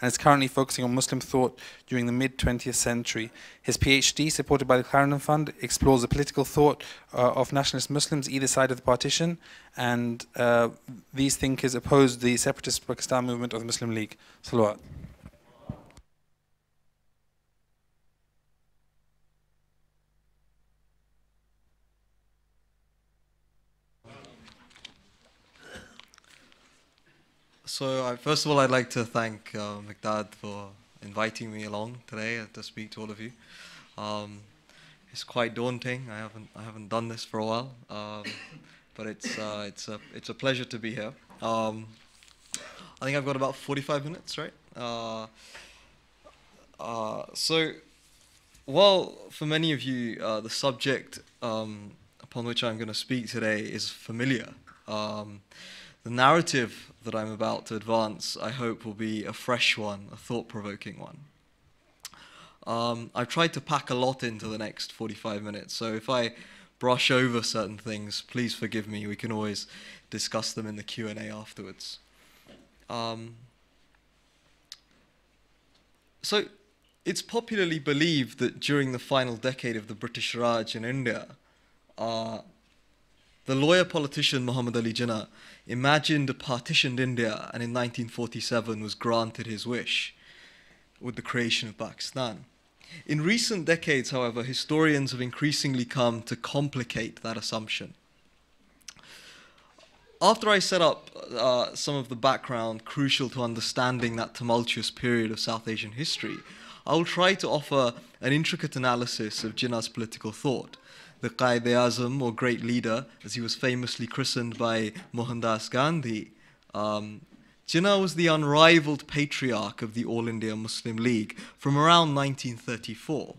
and is currently focusing on Muslim thought during the mid 20th century. His PhD, supported by the Clarendon Fund, explores the political thought uh, of nationalist Muslims either side of the partition, and uh, these thinkers opposed the separatist Pakistan movement of the Muslim League. Salawat. So, I, first of all, I'd like to thank uh, Miqdad for inviting me along today to speak to all of you. Um, it's quite daunting. I haven't I haven't done this for a while, um, but it's uh, it's a it's a pleasure to be here. Um, I think I've got about 45 minutes, right? Uh, uh, so, while for many of you uh, the subject um, upon which I'm going to speak today is familiar, um, the narrative that I'm about to advance, I hope, will be a fresh one, a thought provoking one. Um, I've tried to pack a lot into the next 45 minutes, so if I brush over certain things, please forgive me. We can always discuss them in the Q&A afterwards. Um, so, it's popularly believed that during the final decade of the British Raj in India, uh, the lawyer politician Muhammad Ali Jinnah imagined a partitioned India and in 1947 was granted his wish with the creation of Pakistan. In recent decades, however, historians have increasingly come to complicate that assumption. After I set up uh, some of the background crucial to understanding that tumultuous period of South Asian history, I will try to offer an intricate analysis of Jinnah's political thought the Qaid Azam, or great leader, as he was famously christened by Mohandas Gandhi, um, Jinnah was the unrivaled patriarch of the All India Muslim League from around 1934.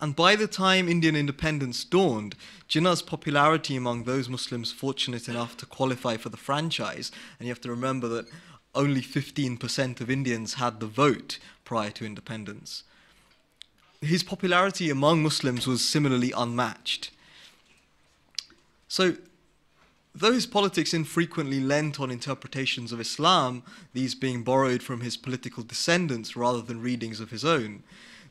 And by the time Indian independence dawned, Jinnah's popularity among those Muslims fortunate enough to qualify for the franchise, and you have to remember that only 15% of Indians had the vote prior to independence, his popularity among Muslims was similarly unmatched. So, though his politics infrequently lent on interpretations of Islam, these being borrowed from his political descendants rather than readings of his own,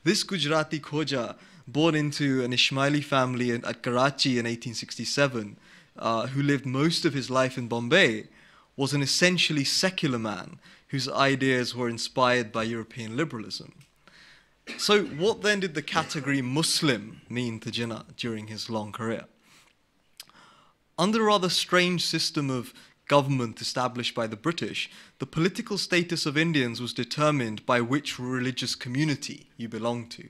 this Gujarati Khoja, born into an Ismaili family at Karachi in 1867, uh, who lived most of his life in Bombay, was an essentially secular man whose ideas were inspired by European liberalism. So, what then did the category Muslim mean to Jinnah during his long career? Under a rather strange system of government established by the British, the political status of Indians was determined by which religious community you belonged to.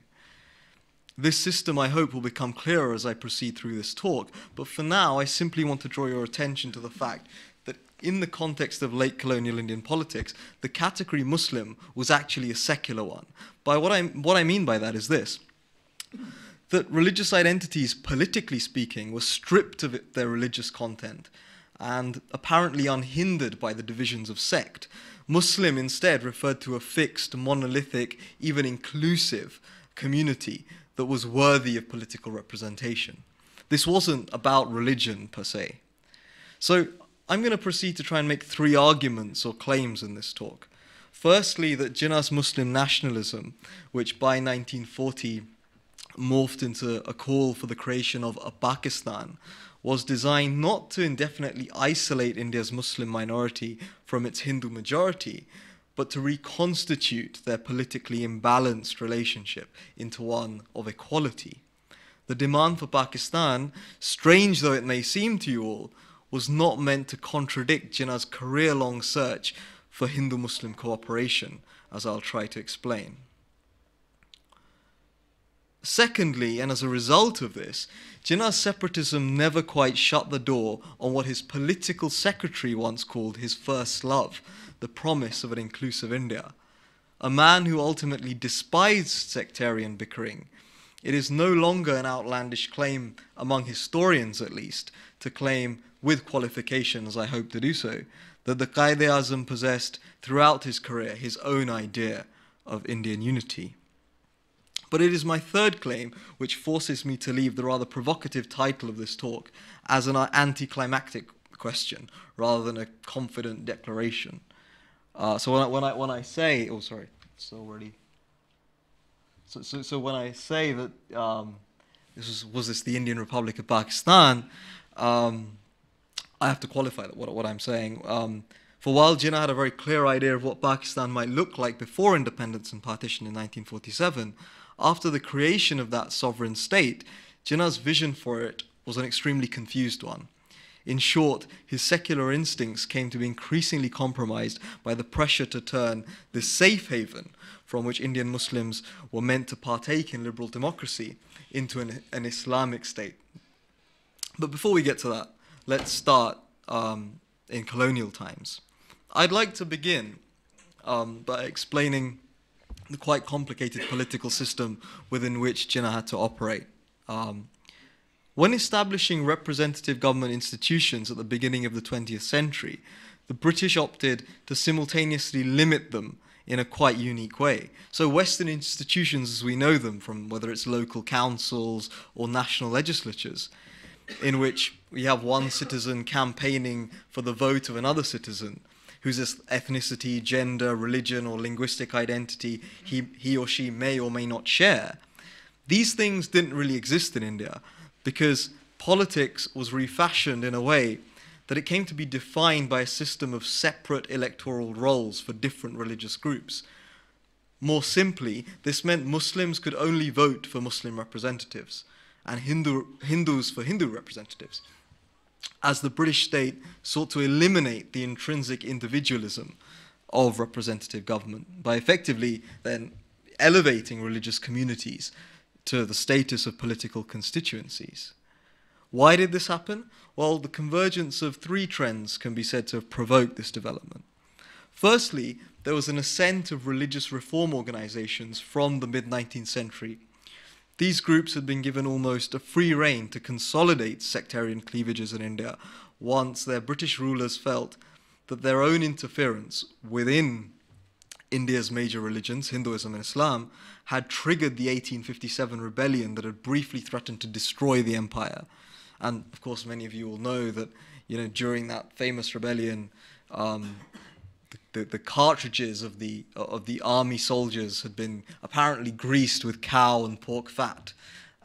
This system, I hope, will become clearer as I proceed through this talk, but for now, I simply want to draw your attention to the fact in the context of late colonial Indian politics, the category Muslim was actually a secular one. By what I, what I mean by that is this that religious identities, politically speaking, were stripped of their religious content and apparently unhindered by the divisions of sect. Muslim instead referred to a fixed, monolithic, even inclusive community that was worthy of political representation. This wasn't about religion per se. So I'm going to proceed to try and make three arguments or claims in this talk. Firstly, that Jinnah's Muslim nationalism, which by 1940 morphed into a call for the creation of a Pakistan, was designed not to indefinitely isolate India's Muslim minority from its Hindu majority, but to reconstitute their politically imbalanced relationship into one of equality. The demand for Pakistan, strange though it may seem to you all, was not meant to contradict Jinnah's career long search for Hindu Muslim cooperation, as I'll try to explain. Secondly, and as a result of this, Jinnah's separatism never quite shut the door on what his political secretary once called his first love, the promise of an inclusive India. A man who ultimately despised sectarian bickering. It is no longer an outlandish claim, among historians at least, to claim with qualifications, I hope to do so, that the Qaid Azam possessed throughout his career his own idea of Indian unity. But it is my third claim which forces me to leave the rather provocative title of this talk as an anticlimactic question rather than a confident declaration. Uh, so when I, when I when I say, oh sorry, it's already. So so so when I say that um, this was was this the Indian Republic of Pakistan, um, I have to qualify what what I'm saying. Um, for while Jinnah had a very clear idea of what Pakistan might look like before independence and partition in 1947, after the creation of that sovereign state, Jinnah's vision for it was an extremely confused one. In short, his secular instincts came to be increasingly compromised by the pressure to turn this safe haven from which Indian Muslims were meant to partake in liberal democracy into an, an Islamic state. But before we get to that, let's start um, in colonial times. I'd like to begin um, by explaining the quite complicated political system within which Jinnah had to operate. Um, when establishing representative government institutions at the beginning of the 20th century, the British opted to simultaneously limit them in a quite unique way. So, Western institutions as we know them, from whether it's local councils or national legislatures, in which we have one citizen campaigning for the vote of another citizen whose ethnicity, gender, religion, or linguistic identity he, he or she may or may not share. These things didn't really exist in India because politics was refashioned in a way that it came to be defined by a system of separate electoral rolls for different religious groups. More simply, this meant Muslims could only vote for Muslim representatives and Hindu, Hindus for Hindu representatives, as the British state sought to eliminate the intrinsic individualism of representative government by effectively then elevating religious communities to the status of political constituencies. Why did this happen? Well, the convergence of three trends can be said to have provoked this development. Firstly, there was an ascent of religious reform organizations from the mid 19th century. These groups had been given almost a free rein to consolidate sectarian cleavages in India once their British rulers felt that their own interference within India's major religions, Hinduism and Islam, had triggered the 1857 rebellion that had briefly threatened to destroy the empire. And of course, many of you will know that you know during that famous rebellion, um, the, the, cartridges of the of the army soldiers had been apparently greased with cow and pork fat,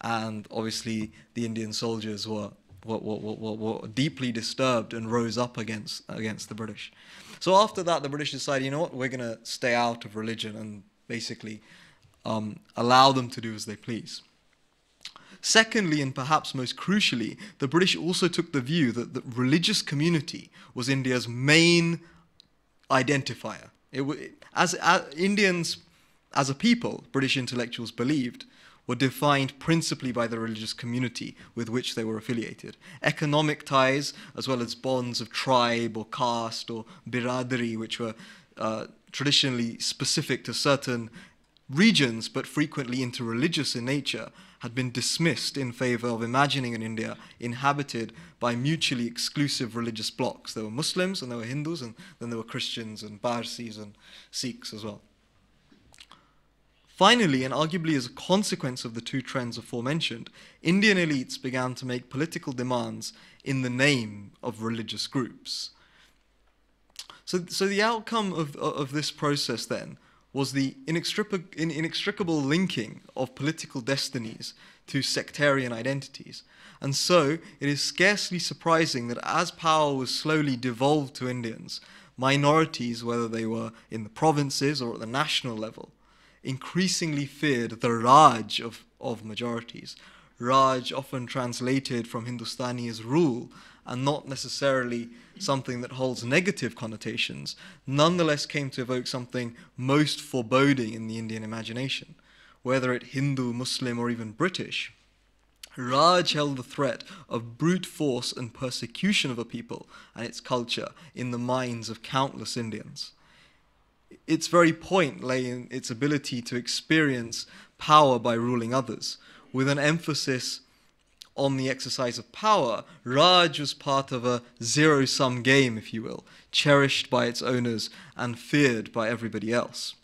and obviously the Indian soldiers were were, were, were, were deeply disturbed and rose up against against the British. So after that, the British decided, you know what, we're going to stay out of religion and basically um, allow them to do as they please. Secondly, and perhaps most crucially, the British also took the view that the religious community was India's main identifier. It, as, as Indians, as a people, British intellectuals believed, were defined principally by the religious community with which they were affiliated. Economic ties, as well as bonds of tribe or caste or biradari, which were uh, traditionally specific to certain regions but frequently interreligious in nature, had been dismissed in favor of imagining an India inhabited by mutually exclusive religious blocs. There were Muslims and there were Hindus, and then there were Christians and Parsis and Sikhs as well. Finally, and arguably as a consequence of the two trends aforementioned, Indian elites began to make political demands in the name of religious groups. So, so the outcome of, of this process then was the inextricable linking of political destinies to sectarian identities. And so it is scarcely surprising that as power was slowly devolved to Indians, minorities, whether they were in the provinces or at the national level, increasingly feared the Raj of, of majorities. Raj, often translated from Hindustani as rule, and not necessarily something that holds negative connotations, nonetheless came to evoke something most foreboding in the Indian imagination. Whether it Hindu, Muslim, or even British, Raj held the threat of brute force and persecution of a people and its culture in the minds of countless Indians. Its very point lay in its ability to experience power by ruling others, with an emphasis on the exercise of power, Raj was part of a zero sum game, if you will, cherished by its owners and feared by everybody else.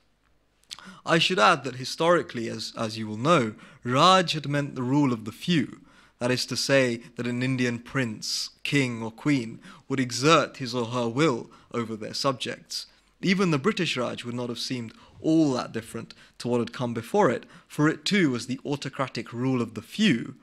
I should add that historically, as, as you will know, Raj had meant the rule of the few. That is to say, that an Indian prince, king, or queen would exert his or her will over their subjects. Even the British Raj would not have seemed all that different to what had come before it, for it too was the autocratic rule of the few,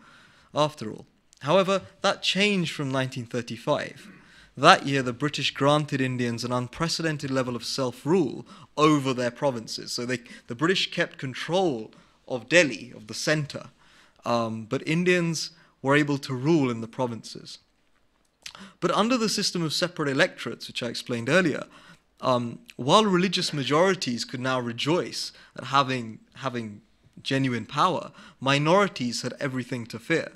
after all. However, that changed from 1935. That year, the British granted Indians an unprecedented level of self rule over their provinces. So they, the British kept control of Delhi, of the center, um, but Indians were able to rule in the provinces. But under the system of separate electorates, which I explained earlier, um, while religious majorities could now rejoice at having, having genuine power, minorities had everything to fear.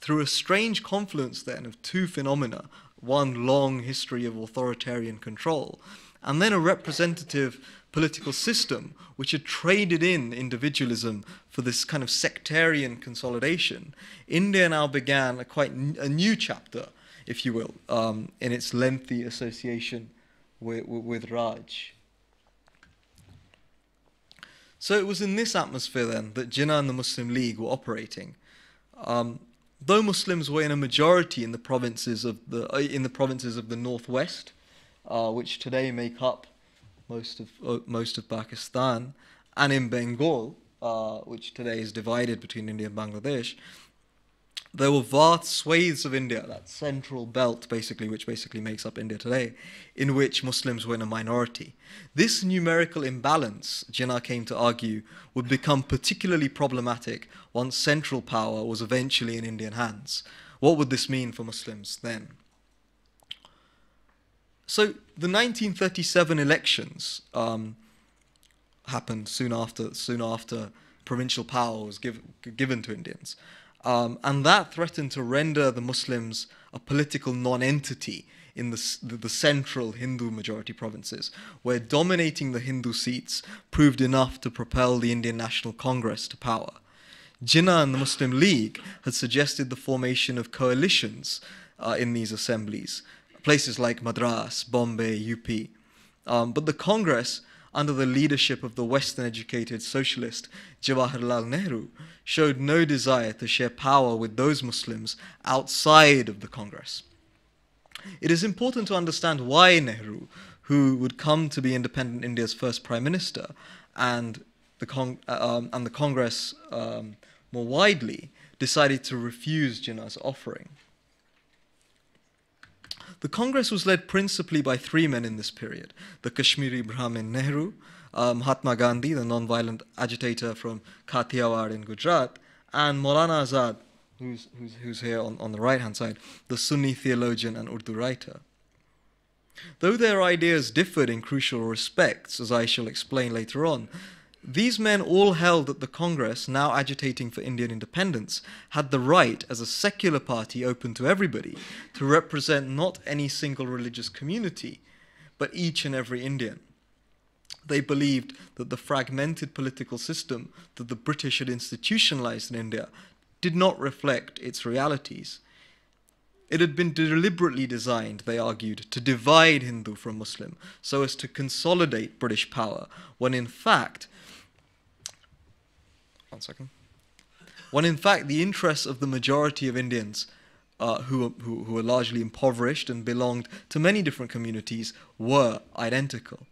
Through a strange confluence, then, of two phenomena one long history of authoritarian control, and then a representative political system which had traded in individualism for this kind of sectarian consolidation, India now began a quite a new chapter, if you will, um, in its lengthy association with, with Raj. So it was in this atmosphere then that Jinnah and the Muslim League were operating. Um, though Muslims were in a majority in the provinces of the uh, in the provinces of the northwest, uh, which today make up most of uh, most of Pakistan, and in Bengal, uh, which today is divided between India and Bangladesh, there were vast swathes of India, that central belt basically, which basically makes up India today, in which Muslims were in a minority. This numerical imbalance, Jinnah came to argue, would become particularly problematic once central power was eventually in Indian hands. What would this mean for Muslims then? So the 1937 elections um, happened soon after, soon after provincial power was give, given to Indians. Um, and that threatened to render the Muslims a political non-entity in the, the, the, central Hindu majority provinces, where dominating the Hindu seats proved enough to propel the Indian National Congress to power. Jinnah and the Muslim League had suggested the formation of coalitions uh, in these assemblies, places like Madras, Bombay, UP. Um, but the Congress under the leadership of the Western educated socialist Jawaharlal Nehru, showed no desire to share power with those Muslims outside of the Congress. It is important to understand why Nehru, who would come to be independent India's first prime minister, and the, Cong- uh, um, and the Congress um, more widely, decided to refuse Jinnah's offering. The Congress was led principally by three men in this period the Kashmiri Brahmin Nehru, uh, Mahatma Gandhi, the non-violent agitator from Kathiawar in Gujarat, and Maulana Azad, who's, who's, who's here on, on the right hand side, the Sunni theologian and Urdu writer. Though their ideas differed in crucial respects, as I shall explain later on, these men all held that the Congress, now agitating for Indian independence, had the right, as a secular party open to everybody, to represent not any single religious community, but each and every Indian. They believed that the fragmented political system that the British had institutionalized in India did not reflect its realities. It had been deliberately designed, they argued, to divide Hindu from Muslim so as to consolidate British power, when in fact one second. When in fact the interests of the majority of Indians, uh, who, who, who were largely impoverished and belonged to many different communities, were identical.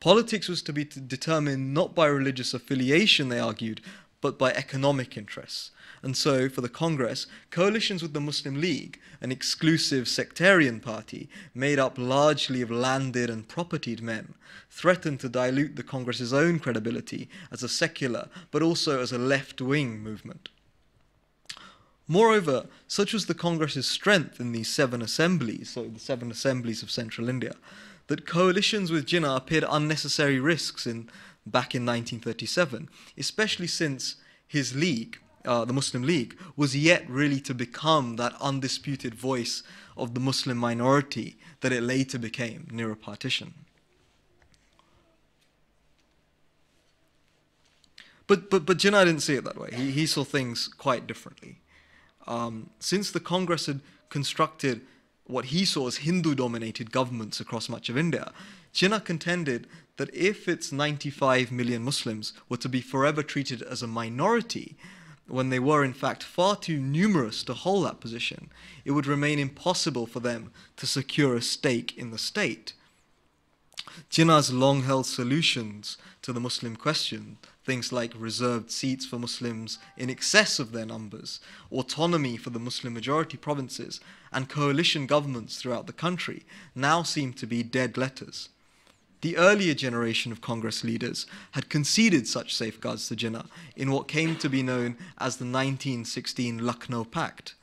Politics was to be determined not by religious affiliation, they argued, but by economic interests. And so, for the Congress, coalitions with the Muslim League, an exclusive sectarian party made up largely of landed and propertied men, threatened to dilute the Congress's own credibility as a secular, but also as a left wing movement. Moreover, such was the Congress's strength in these seven assemblies, so the seven assemblies of central India, that coalitions with Jinnah appeared unnecessary risks in, back in 1937, especially since his league, uh, the Muslim League, was yet really to become that undisputed voice of the Muslim minority that it later became near a partition. But, but, but Jinnah didn't see it that way. He, he saw things quite differently. Um, since the Congress had constructed what he saw as Hindu dominated governments across much of India, Jinnah contended that if its 95 million Muslims were to be forever treated as a minority, when they were in fact far too numerous to hold that position, it would remain impossible for them to secure a stake in the state. Jinnah's long held solutions to the Muslim question, things like reserved seats for Muslims in excess of their numbers, autonomy for the Muslim majority provinces, and coalition governments throughout the country, now seem to be dead letters. The earlier generation of Congress leaders had conceded such safeguards to Jinnah in what came to be known as the 1916 Lucknow Pact.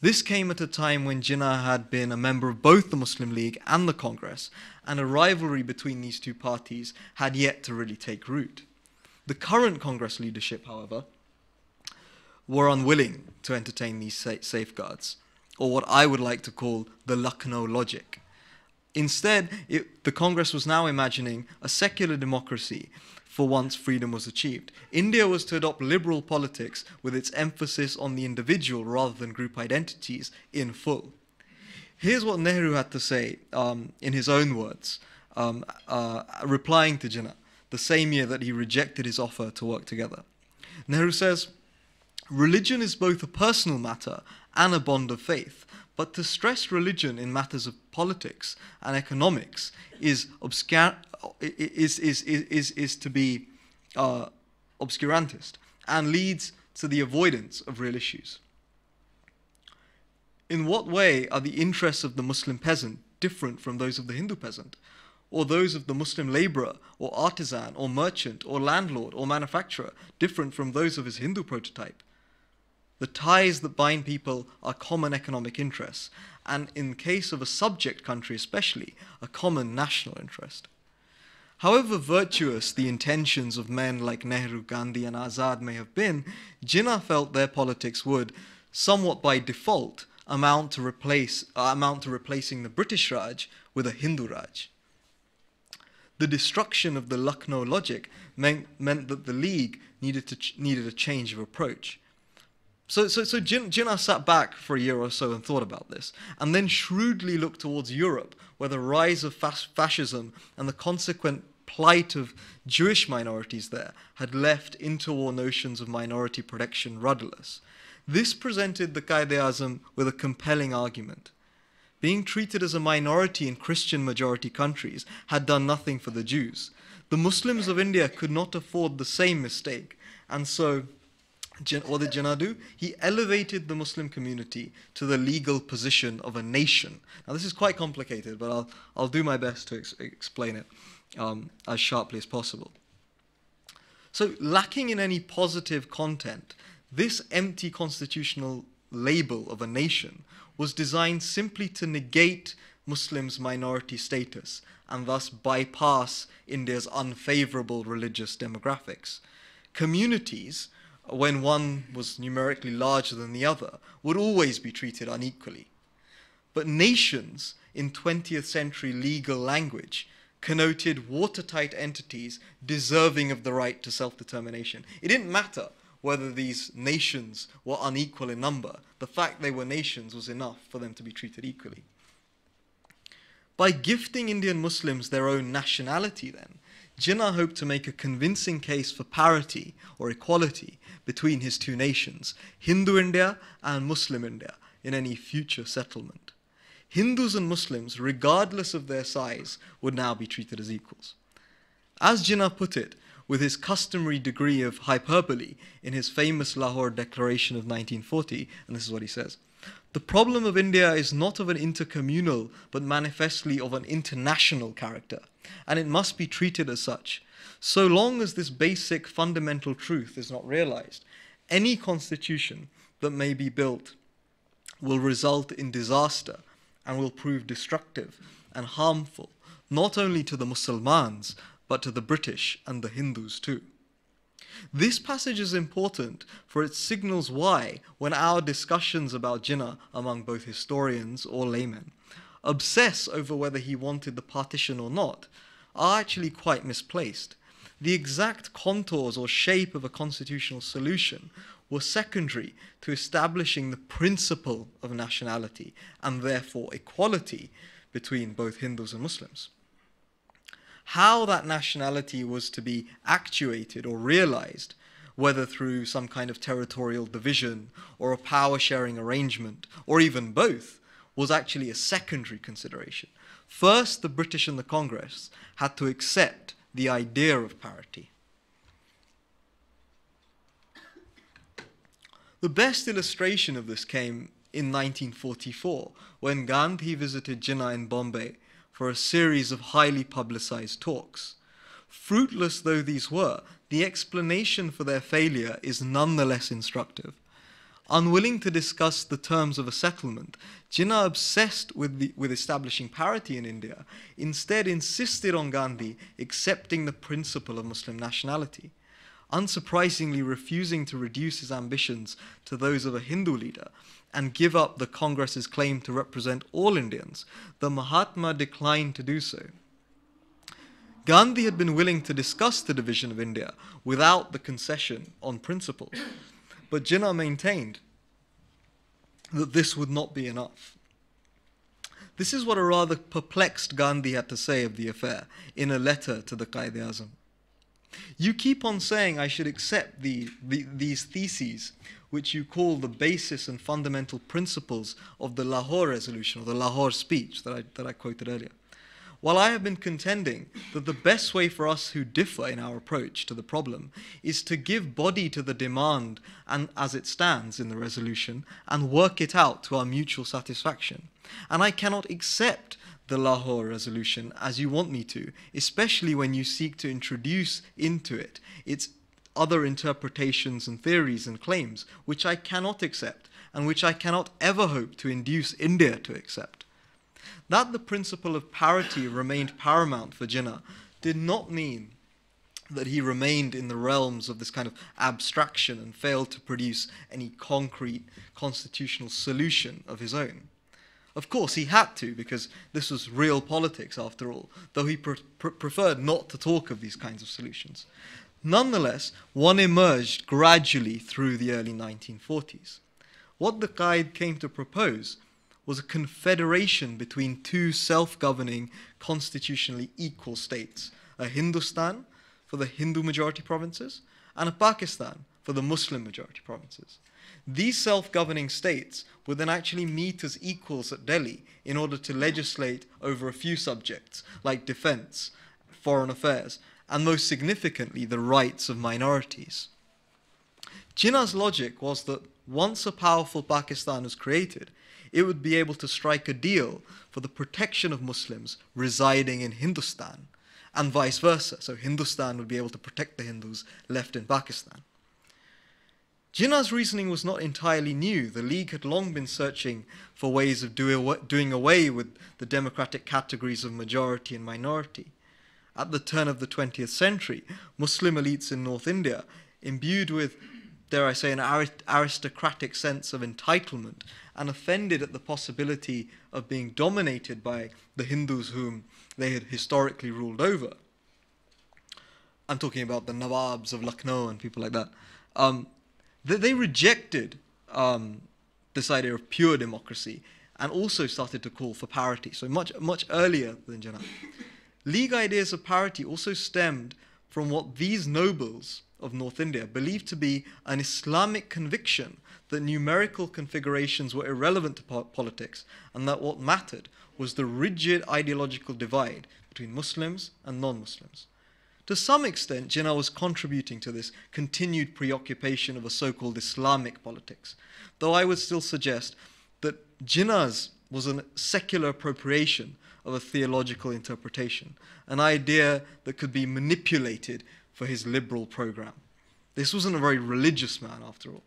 This came at a time when Jinnah had been a member of both the Muslim League and the Congress, and a rivalry between these two parties had yet to really take root. The current Congress leadership, however, were unwilling to entertain these safeguards, or what I would like to call the Lucknow logic. Instead, it, the Congress was now imagining a secular democracy for once freedom was achieved. India was to adopt liberal politics with its emphasis on the individual rather than group identities in full. Here's what Nehru had to say um, in his own words, um, uh, replying to Jinnah the same year that he rejected his offer to work together. Nehru says, Religion is both a personal matter and a bond of faith. But to stress religion in matters of politics and economics is, obscure, is, is, is, is, to be uh, obscurantist and leads to the avoidance of real issues. In what way are the interests of the Muslim peasant different from those of the Hindu peasant, or those of the Muslim laborer, or artisan, or merchant, or landlord, or manufacturer different from those of his Hindu prototype? The ties that bind people are common economic interests, and in case of a subject country especially, a common national interest. However virtuous the intentions of men like Nehru, Gandhi, and Azad may have been, Jinnah felt their politics would, somewhat by default, amount to, replace, uh, amount to replacing the British Raj with a Hindu Raj. The destruction of the Lucknow logic meant, meant that the League needed, to ch- needed a change of approach. So, so, so Jin, Jinnah sat back for a year or so and thought about this, and then shrewdly looked towards Europe, where the rise of fas- fascism and the consequent plight of Jewish minorities there had left interwar notions of minority protection rudderless. This presented the Quaid-e-Azam with a compelling argument. Being treated as a minority in Christian majority countries had done nothing for the Jews. The Muslims of India could not afford the same mistake, and so what did Jinnah do? He elevated the Muslim community to the legal position of a nation. Now, this is quite complicated, but I'll, I'll do my best to ex- explain it um, as sharply as possible. So, lacking in any positive content, this empty constitutional label of a nation was designed simply to negate Muslims' minority status and thus bypass India's unfavorable religious demographics. Communities when one was numerically larger than the other, would always be treated unequally. But nations in 20th century legal language connoted watertight entities deserving of the right to self determination. It didn't matter whether these nations were unequal in number, the fact they were nations was enough for them to be treated equally. By gifting Indian Muslims their own nationality, then, Jinnah hoped to make a convincing case for parity or equality between his two nations, Hindu India and Muslim India, in any future settlement. Hindus and Muslims, regardless of their size, would now be treated as equals. As Jinnah put it, with his customary degree of hyperbole in his famous Lahore Declaration of 1940, and this is what he says The problem of India is not of an intercommunal, but manifestly of an international character, and it must be treated as such. So long as this basic fundamental truth is not realized, any constitution that may be built will result in disaster and will prove destructive and harmful, not only to the Muslims, but to the British and the Hindus too. This passage is important for it signals why, when our discussions about Jinnah among both historians or laymen obsess over whether he wanted the partition or not, are actually quite misplaced the exact contours or shape of a constitutional solution were secondary to establishing the principle of nationality and therefore equality between both Hindus and Muslims. How that nationality was to be actuated or realized, whether through some kind of territorial division or a power sharing arrangement, or even both, was actually a secondary consideration. First, the British and the Congress had to accept the idea of parity. The best illustration of this came in 1944 when Gandhi visited Jinnah in Bombay for a series of highly publicized talks. Fruitless though these were, the explanation for their failure is nonetheless instructive. Unwilling to discuss the terms of a settlement, Jinnah, obsessed with, the, with establishing parity in India, instead insisted on Gandhi accepting the principle of Muslim nationality unsurprisingly refusing to reduce his ambitions to those of a Hindu leader and give up the Congress's claim to represent all Indians, the Mahatma declined to do so. Gandhi had been willing to discuss the division of India without the concession on principle, but Jinnah maintained that this would not be enough. This is what a rather perplexed Gandhi had to say of the affair in a letter to the Quaid-e-Azam. You keep on saying I should accept the, the, these theses, which you call the basis and fundamental principles of the Lahore resolution, or the Lahore speech that I, that I quoted earlier. While I have been contending that the best way for us who differ in our approach to the problem is to give body to the demand and as it stands in the resolution and work it out to our mutual satisfaction. And I cannot accept the Lahore resolution as you want me to, especially when you seek to introduce into it its other interpretations and theories and claims, which I cannot accept and which I cannot ever hope to induce India to accept. That the principle of parity remained paramount for Jinnah did not mean that he remained in the realms of this kind of abstraction and failed to produce any concrete constitutional solution of his own. Of course, he had to, because this was real politics after all, though he pre- pre- preferred not to talk of these kinds of solutions. Nonetheless, one emerged gradually through the early 1940s. What the Quaid came to propose was a confederation between two self governing, constitutionally equal states a Hindustan for the Hindu majority provinces, and a Pakistan for the Muslim majority provinces. These self governing states would then actually meet as equals at Delhi in order to legislate over a few subjects like defense, foreign affairs, and most significantly, the rights of minorities. Jinnah's logic was that once a powerful Pakistan was created, it would be able to strike a deal for the protection of Muslims residing in Hindustan, and vice versa. So Hindustan would be able to protect the Hindus left in Pakistan. Jinnah's reasoning was not entirely new. The League had long been searching for ways of doing away with the democratic categories of majority and minority. At the turn of the 20th century, Muslim elites in North India, imbued with, dare I say, an aristocratic sense of entitlement and offended at the possibility of being dominated by the Hindus whom they had historically ruled over. I'm talking about the Nawabs of Lucknow and people like that. Um, they, they rejected um, this idea of pure democracy and also started to call for parity. So much much earlier than Jinnah. League ideas of parity also stemmed from what these nobles of North India believed to be an Islamic conviction that numerical configurations were irrelevant to po- politics and that what mattered was the rigid ideological divide between Muslims and non Muslims. To some extent, Jinnah was contributing to this continued preoccupation of a so called Islamic politics, though I would still suggest that Jinnah's was a secular appropriation of a theological interpretation, an idea that could be manipulated for his liberal program. This wasn't a very religious man, after all.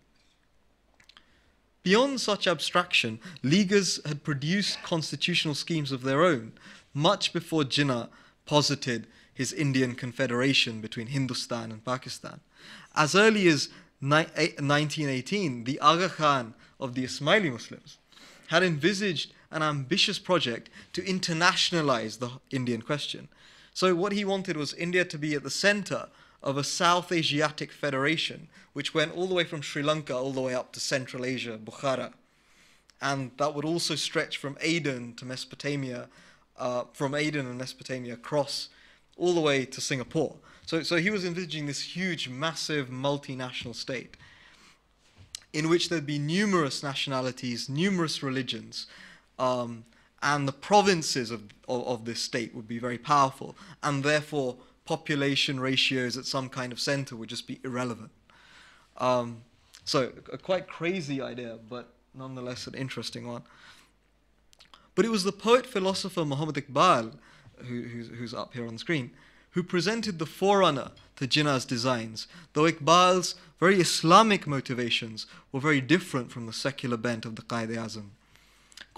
Beyond such abstraction, Leaguers had produced constitutional schemes of their own much before Jinnah posited his Indian confederation between Hindustan and Pakistan. As early as 1918, the Aga Khan of the Ismaili Muslims had envisaged an ambitious project to internationalize the Indian question. So, what he wanted was India to be at the center of a South Asiatic federation, which went all the way from Sri Lanka all the way up to Central Asia, Bukhara. And that would also stretch from Aden to Mesopotamia, uh, from Aden and Mesopotamia across all the way to Singapore. So, so he was envisaging this huge, massive multinational state in which there'd be numerous nationalities, numerous religions, um, and the provinces of, of, of this state would be very powerful, and therefore population ratios at some kind of center would just be irrelevant. Um, so, a quite crazy idea, but nonetheless an interesting one. But it was the poet philosopher Muhammad Iqbal, who, who's, who's up here on the screen, who presented the forerunner to Jinnah's designs, though Iqbal's very Islamic motivations were very different from the secular bent of the Qaid Azam.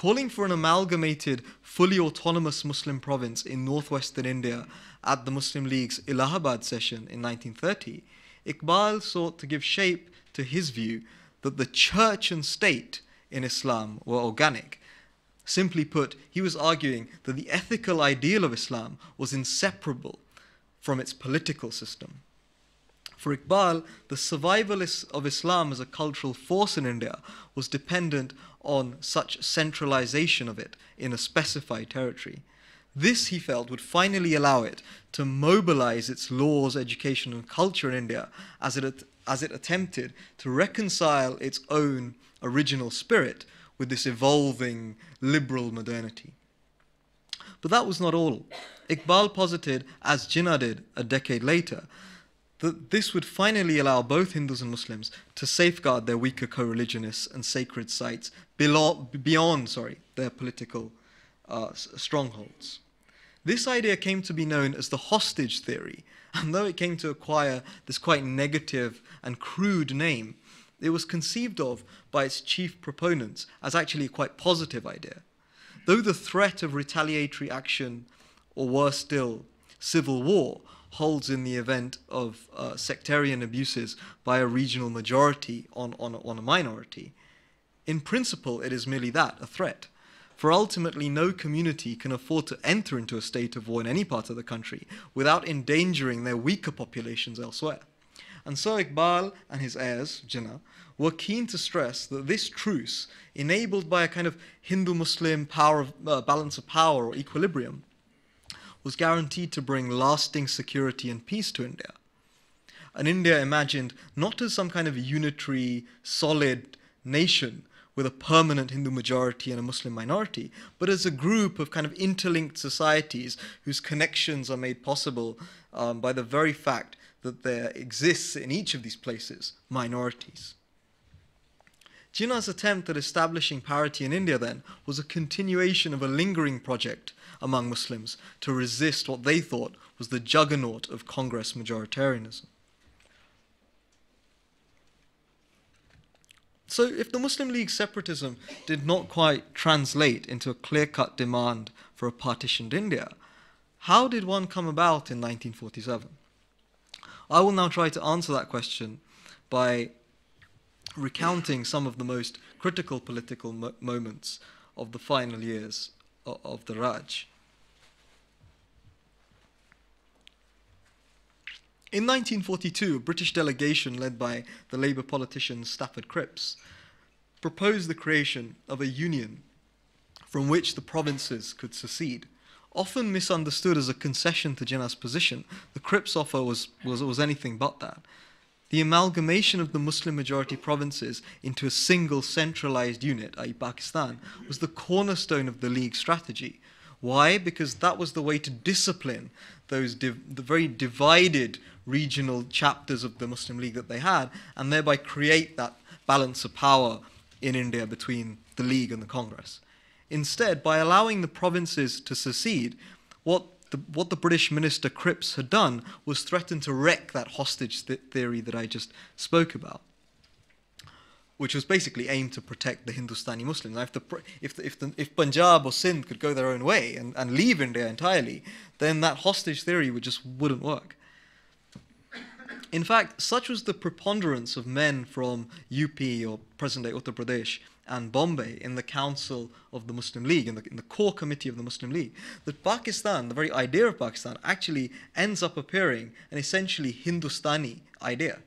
Calling for an amalgamated, fully autonomous Muslim province in northwestern India at the Muslim League's Allahabad session in 1930, Iqbal sought to give shape to his view that the church and state in Islam were organic. Simply put, he was arguing that the ethical ideal of Islam was inseparable from its political system. For Iqbal, the survival of Islam as a cultural force in India was dependent on such centralization of it in a specified territory. This, he felt, would finally allow it to mobilize its laws, education, and culture in India as it, as it attempted to reconcile its own original spirit with this evolving liberal modernity. But that was not all. Iqbal posited, as Jinnah did a decade later, that this would finally allow both Hindus and Muslims to safeguard their weaker co religionists and sacred sites beyond sorry, their political uh, strongholds. This idea came to be known as the hostage theory, and though it came to acquire this quite negative and crude name, it was conceived of by its chief proponents as actually a quite positive idea. Though the threat of retaliatory action, or worse still, civil war, holds in the event of uh, sectarian abuses by a regional majority on, on, on a minority, in principle it is merely that, a threat for ultimately no community can afford to enter into a state of war in any part of the country without endangering their weaker populations elsewhere. And so Iqbal and his heirs, Jinnah, were keen to stress that this truce, enabled by a kind of Hindu Muslim power of, uh, balance of power or equilibrium, was guaranteed to bring lasting security and peace to India. An India imagined not as some kind of unitary, solid nation with a permanent Hindu majority and a Muslim minority, but as a group of kind of interlinked societies whose connections are made possible um, by the very fact that there exists in each of these places minorities. Jinnah's attempt at establishing parity in India then was a continuation of a lingering project among Muslims to resist what they thought was the juggernaut of Congress majoritarianism. So, if the Muslim League separatism did not quite translate into a clear cut demand for a partitioned India, how did one come about in 1947? I will now try to answer that question by recounting some of the most critical political mo- moments of the final years of, of the Raj. In 1942, a British delegation led by the Labour politician Stafford Cripps proposed the creation of a union from which the provinces could secede. Often misunderstood as a concession to Jinnah's position, the Cripps offer was, was, was anything but that. The amalgamation of the Muslim majority provinces into a single centralized unit, i.e., Pakistan, was the cornerstone of the League strategy. Why? Because that was the way to discipline those the very divided regional chapters of the Muslim League that they had, and thereby create that balance of power in India between the League and the Congress. Instead, by allowing the provinces to secede, what the, what the British Minister Cripps had done was threaten to wreck that hostage th- theory that I just spoke about, which was basically aimed to protect the Hindustani Muslims. Now, if, the, if, the, if, the, if Punjab or Sindh could go their own way and, and leave India entirely, then that hostage theory would just wouldn't work. In fact, such was the preponderance of men from UP or present day Uttar Pradesh and Bombay in the Council of the Muslim League, in the, in the core committee of the Muslim League, that Pakistan, the very idea of Pakistan, actually ends up appearing an essentially Hindustani idea.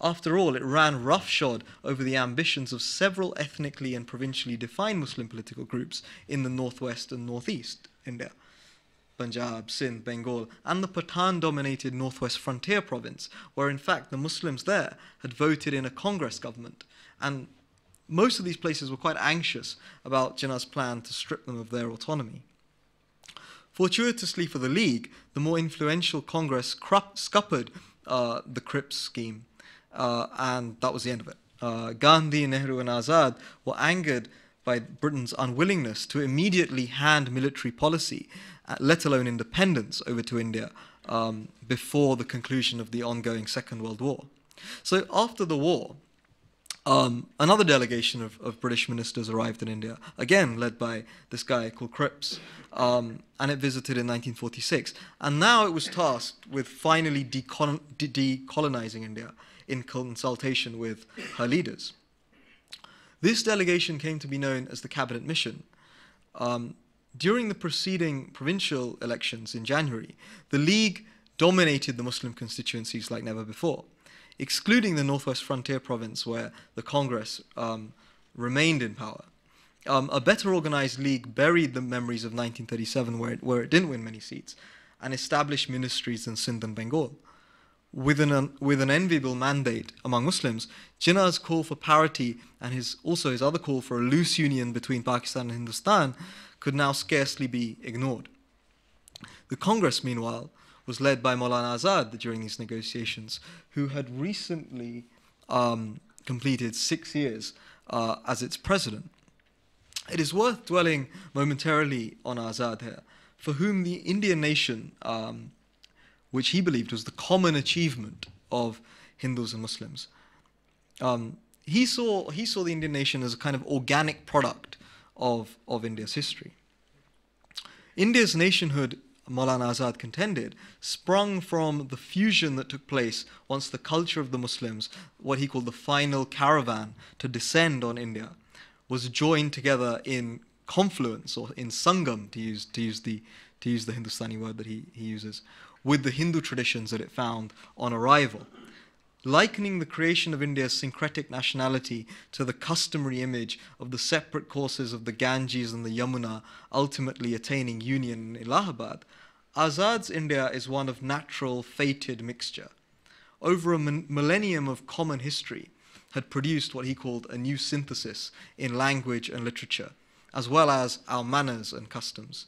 After all, it ran roughshod over the ambitions of several ethnically and provincially defined Muslim political groups in the northwest and northeast India. Punjab, Sindh, Bengal, and the Pathan dominated northwest frontier province, where in fact the Muslims there had voted in a Congress government. And most of these places were quite anxious about Jinnah's plan to strip them of their autonomy. Fortuitously for the League, the more influential Congress scuppered uh, the Cripps scheme, uh, and that was the end of it. Uh, Gandhi, Nehru, and Azad were angered by Britain's unwillingness to immediately hand military policy, uh, let alone independence, over to India um, before the conclusion of the ongoing Second World War. So after the war, um, another delegation of, of, British ministers arrived in India, again led by this guy called Cripps, um, and it visited in 1946. And now it was tasked with finally decolon- de- decolonizing India in consultation with her leaders. This delegation came to be known as the Cabinet Mission. Um, during the preceding provincial elections in January, the League dominated the Muslim constituencies like never before excluding the Northwest Frontier Province, where the Congress um, remained in power. Um, a better organized league buried the memories of 1937, where it, where it didn't win many seats, and established ministries in Sindh and Bengal. With an, with an enviable mandate among Muslims, Jinnah's call for parity and his, also his other call for a loose union between Pakistan and Hindustan could now scarcely be ignored. The Congress, meanwhile, was led by Maulana Azad during these negotiations, who had recently um, completed six years uh, as its president. It is worth dwelling momentarily on Azad here, for whom the Indian nation, um, which he believed was the common achievement of Hindus and Muslims, um, he saw he saw the Indian nation as a kind of organic product of of India's history. India's nationhood Maulana Azad contended, sprung from the fusion that took place once the culture of the Muslims, what he called the final caravan to descend on India, was joined together in confluence or in sangam, to use, to use, the, to use the Hindustani word that he, he uses, with the Hindu traditions that it found on arrival likening the creation of India's syncretic nationality to the customary image of the separate courses of the Ganges and the Yamuna ultimately attaining union in Allahabad, Azad's India is one of natural, fated mixture. Over a millennium of common history had produced what he called a new synthesis in language and literature, as well as our manners and customs.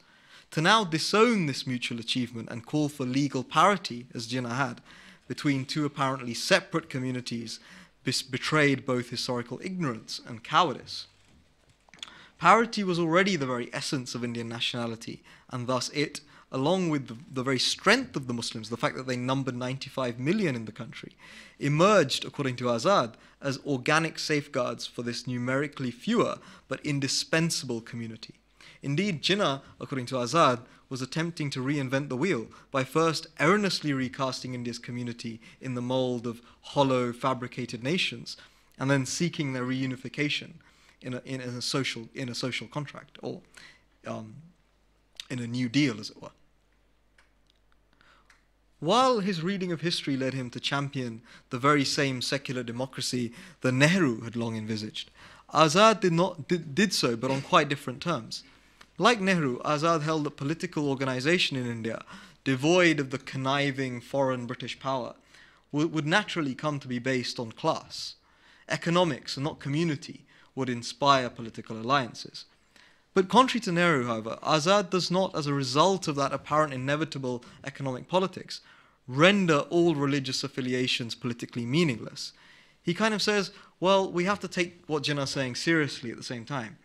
To now disown this mutual achievement and call for legal parity, as Jinnah had, between two apparently separate communities betrayed both historical ignorance and cowardice. Parity was already the very essence of Indian nationality, and thus it, along with the, the, very strength of the Muslims, the fact that they numbered 95 million in the country, emerged, according to Azad, as organic safeguards for this numerically fewer but indispensable community. Indeed, Jinnah, according to Azad, was attempting to reinvent the wheel by first erroneously recasting India's community in the mold of hollow, fabricated nations, and then seeking their reunification in a, in a, social, in a social contract, or um, in a new deal, as it were. While his reading of history led him to champion the very same secular democracy that Nehru had long envisaged, Azad did, not, did, did so, but on quite different terms. Like Nehru, Azad held that political organization in India, devoid of the conniving foreign British power, would naturally come to be based on class. Economics, and not community, would inspire political alliances. But contrary to Nehru, however, Azad does not, as a result of that apparent inevitable economic politics, render all religious affiliations politically meaningless. He kind of says, well, we have to take what Jinnah is saying seriously at the same time.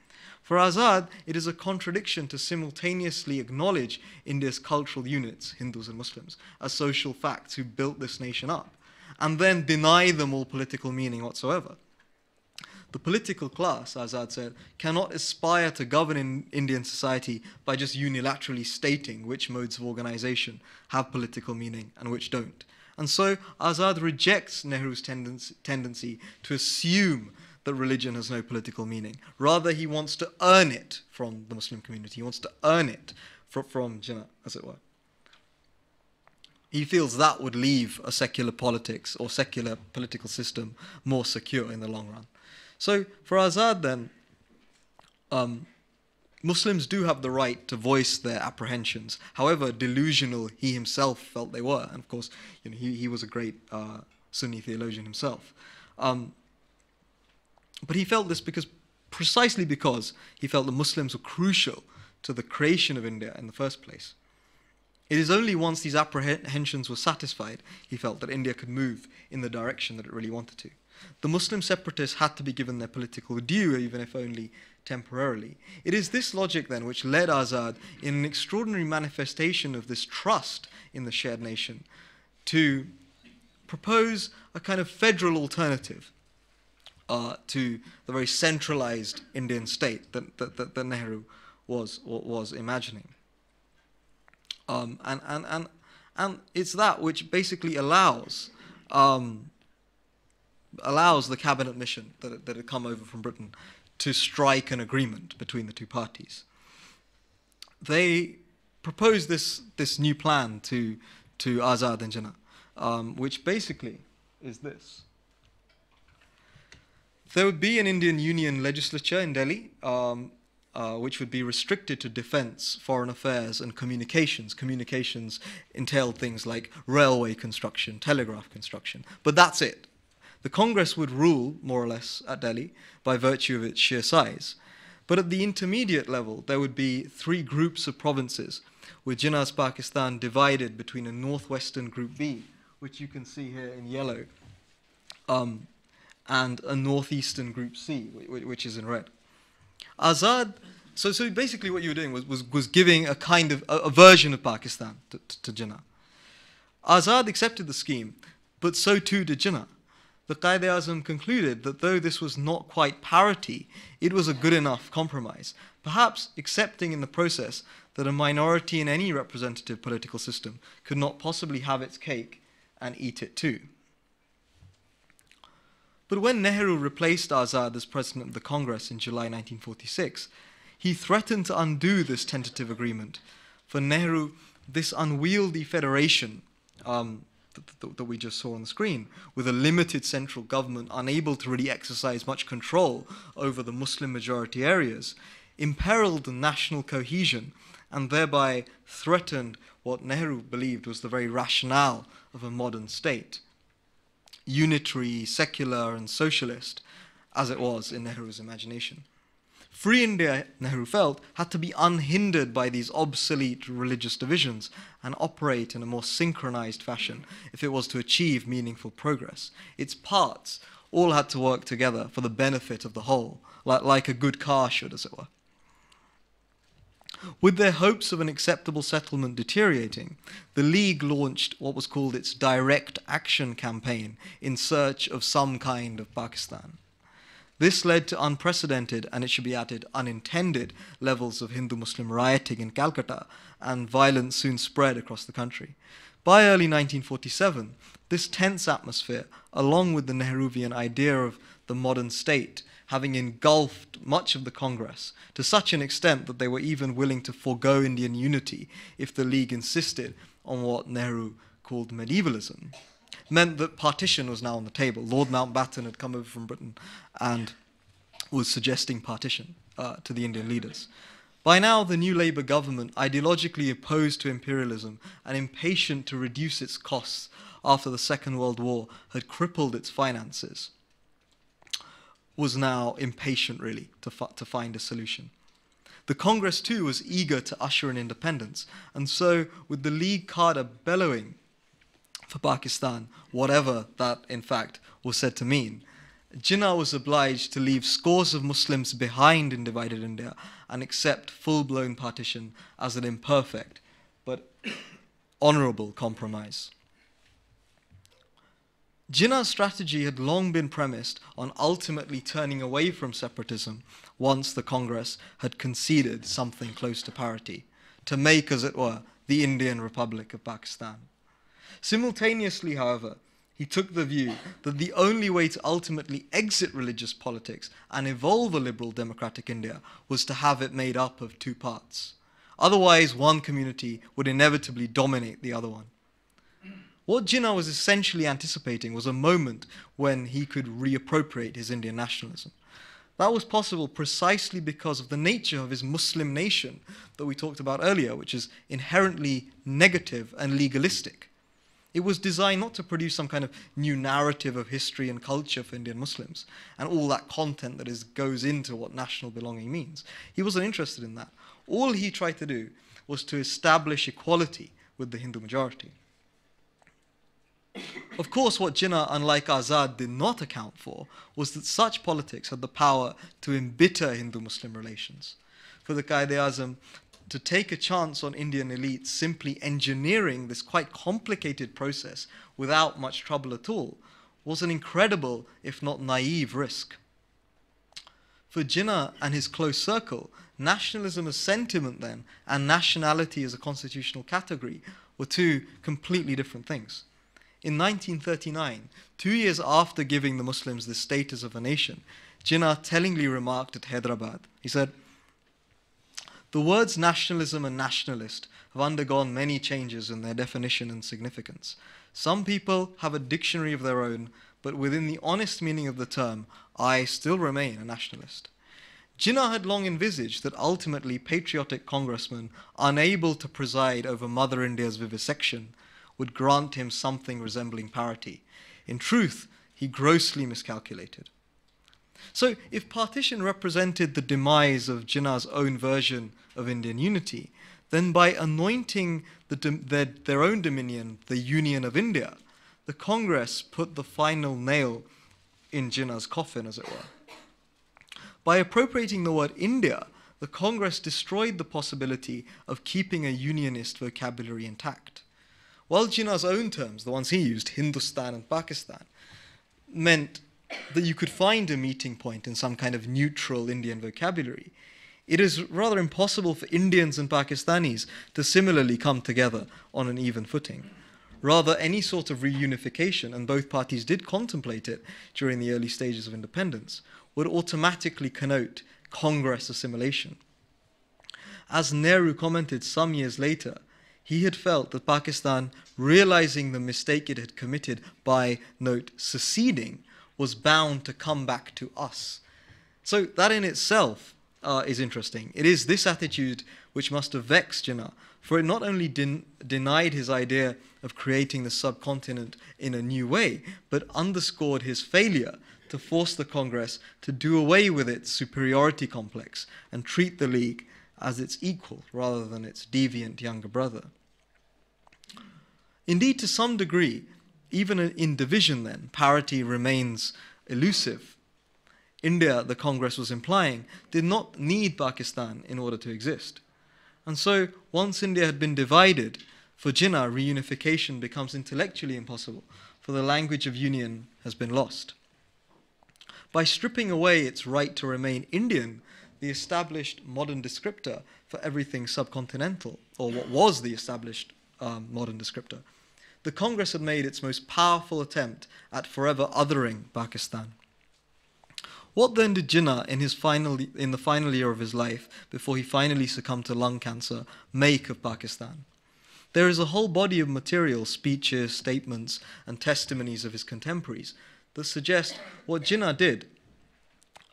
For Azad, it is a contradiction to simultaneously acknowledge India's cultural units, Hindus and Muslims, as social facts who built this nation up, and then deny them all political meaning whatsoever. The political class, Azad said, cannot aspire to govern in Indian society by just unilaterally stating which modes of organization have political meaning and which don't. And so Azad rejects Nehru's tendency, tendency to assume that religion has no political meaning. Rather, he wants to earn it from the Muslim community. He wants to earn it from, from Jinnah, as it were. He feels that would leave a secular politics or secular political system more secure in the long run. So for Azad, then, um, Muslims do have the right to voice their apprehensions, however delusional he himself felt they were. And of course, you know, he, he was a great uh, Sunni theologian himself. Um, But he felt this because precisely because he felt the Muslims were crucial to the creation of India in the first place. It is only once these apprehensions were satisfied, he felt, that India could move in the direction that it really wanted to. The Muslim separatists had to be given their political due, even if only temporarily. It is this logic, then, which led Azad, in an extraordinary manifestation of this trust in the shared nation, to propose a kind of federal alternative uh, to the very centralized Indian state that, that, that, that Nehru was, was imagining. Um, and, and, and, and it's that which basically allows, um, allows the cabinet mission that, that had come over from Britain to strike an agreement between the two parties. They proposed this, this new plan to, to Azad and Jinnah, um, which basically is this. There would be an Indian Union legislature in Delhi, um, uh, which would be restricted to defense, foreign affairs, and communications. Communications entailed things like railway construction, telegraph construction, but that's it. The Congress would rule, more or less, at Delhi by virtue of its sheer size. But at the intermediate level, there would be three groups of provinces, with Jinnah's Pakistan divided between a northwestern group B, which you can see here in yellow, um, and a northeastern group C, which is in red. Azad, so, so basically what you were doing was, was, was giving a kind of, a, a version of Pakistan to, to, to Jinnah. Azad accepted the scheme, but so too did Jinnah. The Qaid Azam concluded that though this was not quite parity, it was a good enough compromise, perhaps accepting in the process that a minority in any representative political system could not possibly have its cake and eat it too. But when Nehru replaced Azad as president of the Congress in July 1946, he threatened to undo this tentative agreement. For Nehru, this unwieldy federation um, that, that, we just saw on the screen, with a limited central government unable to really exercise much control over the Muslim majority areas, imperiled national cohesion and thereby threatened what Nehru believed was the very rationale of a modern state unitary, secular, and socialist, as it was in Nehru's imagination. Free India, Nehru felt, had to be unhindered by these obsolete religious divisions and operate in a more synchronized fashion if it was to achieve meaningful progress. Its parts all had to work together for the benefit of the whole, like, like a good car should, as it were. With their hopes of an acceptable settlement deteriorating, the League launched what was called its Direct Action Campaign in search of some kind of Pakistan. This led to unprecedented, and it should be added, unintended levels of Hindu Muslim rioting in Calcutta, and violence soon spread across the country. By early 1947, this tense atmosphere, along with the Nehruvian idea of the modern state, having engulfed much of the Congress to such an extent that they were even willing to forego Indian unity if the League insisted on what Nehru called medievalism, meant that partition was now on the table. Lord Mountbatten had come over from Britain and was suggesting partition uh, to the Indian leaders. By now, the new Labour government, ideologically opposed to imperialism and impatient to reduce its costs after the Second World War, had crippled its finances was now impatient, really, to, to find a solution. The Congress, too, was eager to usher in independence, and so, with the League Cadre bellowing for Pakistan, whatever that in fact was said to mean, Jinnah was obliged to leave scores of Muslims behind in divided India and accept full blown partition as an imperfect but honorable compromise. Jinnah's strategy had long been premised on ultimately turning away from separatism once the Congress had conceded something close to parity, to make, as it were, the Indian Republic of Pakistan. Simultaneously, however, he took the view that the only way to ultimately exit religious politics and evolve a liberal democratic India was to have it made up of two parts. Otherwise, one community would inevitably dominate the other one. What Jinnah was essentially anticipating was a moment when he could reappropriate his Indian nationalism. That was possible precisely because of the nature of his Muslim nation that we talked about earlier, which is inherently negative and legalistic. It was designed not to produce some kind of new narrative of history and culture for Indian Muslims and all that content that is, goes into what national belonging means. He wasn't interested in that. All he tried to do was to establish equality with the Hindu majority. Of course, what Jinnah, unlike Azad, did not account for was that such politics had the power to embitter Hindu Muslim relations. For the Qaid-e-Azam to take a chance on Indian elites simply engineering this quite complicated process without much trouble at all was an incredible, if not naive, risk. For Jinnah and his close circle, nationalism as sentiment then and nationality as a constitutional category were two completely different things. In 1939, two years after giving the Muslims the status of a nation, Jinnah tellingly remarked at Hyderabad, he said, the words nationalism and nationalist have undergone many changes in their definition and significance. Some people have a dictionary of their own, but within the honest meaning of the term, I still remain a nationalist. Jinnah had long envisaged that ultimately patriotic congressmen, unable to preside over Mother India's vivisection, would grant him something resembling parity. In truth, he grossly miscalculated. So, if partition represented the demise of Jinnah's own version of Indian unity, then by anointing the, their, their own dominion, the Union of India, the Congress put the final nail in Jinnah's coffin, as it were. By appropriating the word India, the Congress destroyed the possibility of keeping a unionist vocabulary intact. While Jinnah's own terms, the ones he used, Hindustan and Pakistan, meant that you could find a meeting point in some kind of neutral Indian vocabulary. It is rather impossible for Indians and Pakistanis to similarly come together on an even footing. Rather, any sort of reunification, and both parties did contemplate it during the early stages of independence, would automatically connote Congress assimilation. As Nehru commented some years later, he had felt that Pakistan, realizing the mistake it had committed by, note, seceding, was bound to come back to us. So that in itself uh, is interesting. It is this attitude which must have vexed Jinnah, for it not only den- denied his idea of creating the subcontinent in a new way, but underscored his failure to force the Congress to do away with its superiority complex and treat the League as its equal rather than its deviant younger brother. Indeed, to some degree, even in division, then, parity remains elusive. India, the Congress was implying, did not need Pakistan in order to exist. And so, once India had been divided, for Jinnah, reunification becomes intellectually impossible, for the language of union has been lost. By stripping away its right to remain Indian, the established modern descriptor for everything subcontinental, or what was the established um, modern descriptor, the Congress had made its most powerful attempt at forever othering Pakistan. What then did Jinnah, in, his final, in the final year of his life, before he finally succumbed to lung cancer, make of Pakistan? There is a whole body of material, speeches, statements, and testimonies of his contemporaries that suggest what Jinnah did,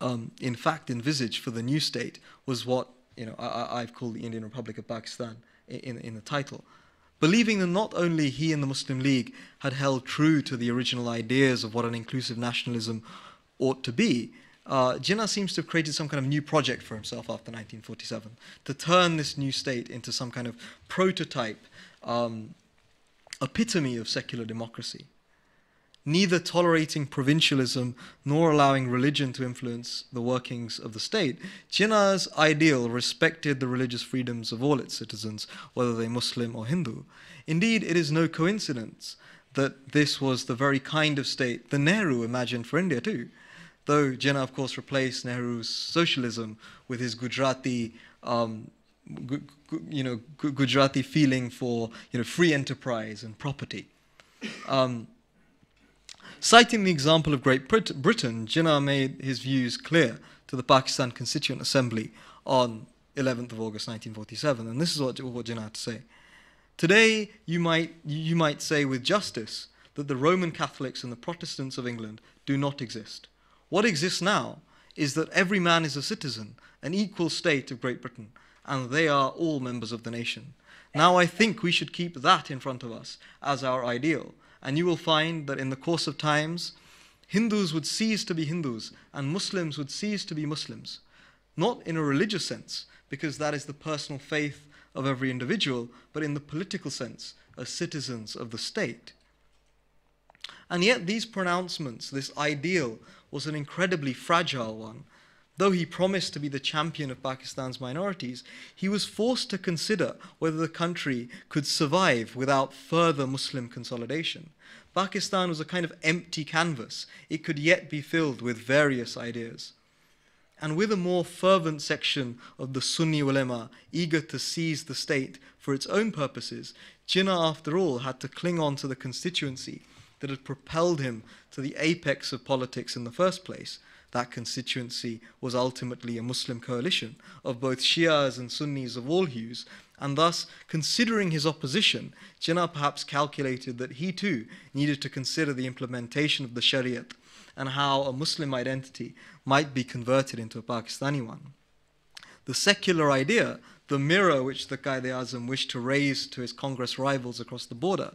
um, in fact, envisage for the new state was what you know I, have called the Indian Republic of Pakistan in, in the title believing that not only he and the Muslim League had held true to the original ideas of what an inclusive nationalism ought to be, uh, Jinnah seems to have created some kind of new project for himself after 1947 to turn this new state into some kind of prototype, um, epitome of secular democracy neither tolerating provincialism nor allowing religion to influence the workings of the state, Jinnah's ideal respected the religious freedoms of all its citizens, whether they Muslim or Hindu. Indeed, it is no coincidence that this was the very kind of state the Nehru imagined for India too. Though Jinnah, of course, replaced Nehru's socialism with his Gujarati um, you know, Gujarati feeling for you know, free enterprise and property. Um, Citing the example of Great Brit- Britain, Jinnah made his views clear to the Pakistan Constituent Assembly on 11th of August 1947, and this is what, what Jinnah had to say. Today, you might, you might say with justice that the Roman Catholics and the Protestants of England do not exist. What exists now is that every man is a citizen, an equal state of Great Britain, and they are all members of the nation. Now I think we should keep that in front of us as our ideal, and you will find that in the course of times, Hindus would cease to be Hindus and Muslims would cease to be Muslims. Not in a religious sense, because that is the personal faith of every individual, but in the political sense, as citizens of the state. And yet, these pronouncements, this ideal, was an incredibly fragile one. Though he promised to be the champion of Pakistan's minorities, he was forced to consider whether the country could survive without further Muslim consolidation. Pakistan was a kind of empty canvas. It could yet be filled with various ideas. And with a more fervent section of the Sunni ulema eager to seize the state for its own purposes, Jinnah, after all, had to cling on to the constituency that had propelled him to the apex of politics in the first place. That constituency was ultimately a Muslim coalition of both Shias and Sunnis of all hues, and thus, considering his opposition, Jinnah perhaps calculated that he too needed to consider the implementation of the Shariat and how a Muslim identity might be converted into a Pakistani one. The secular idea, the mirror which the Qaid-e-Azam wished to raise to his Congress rivals across the border,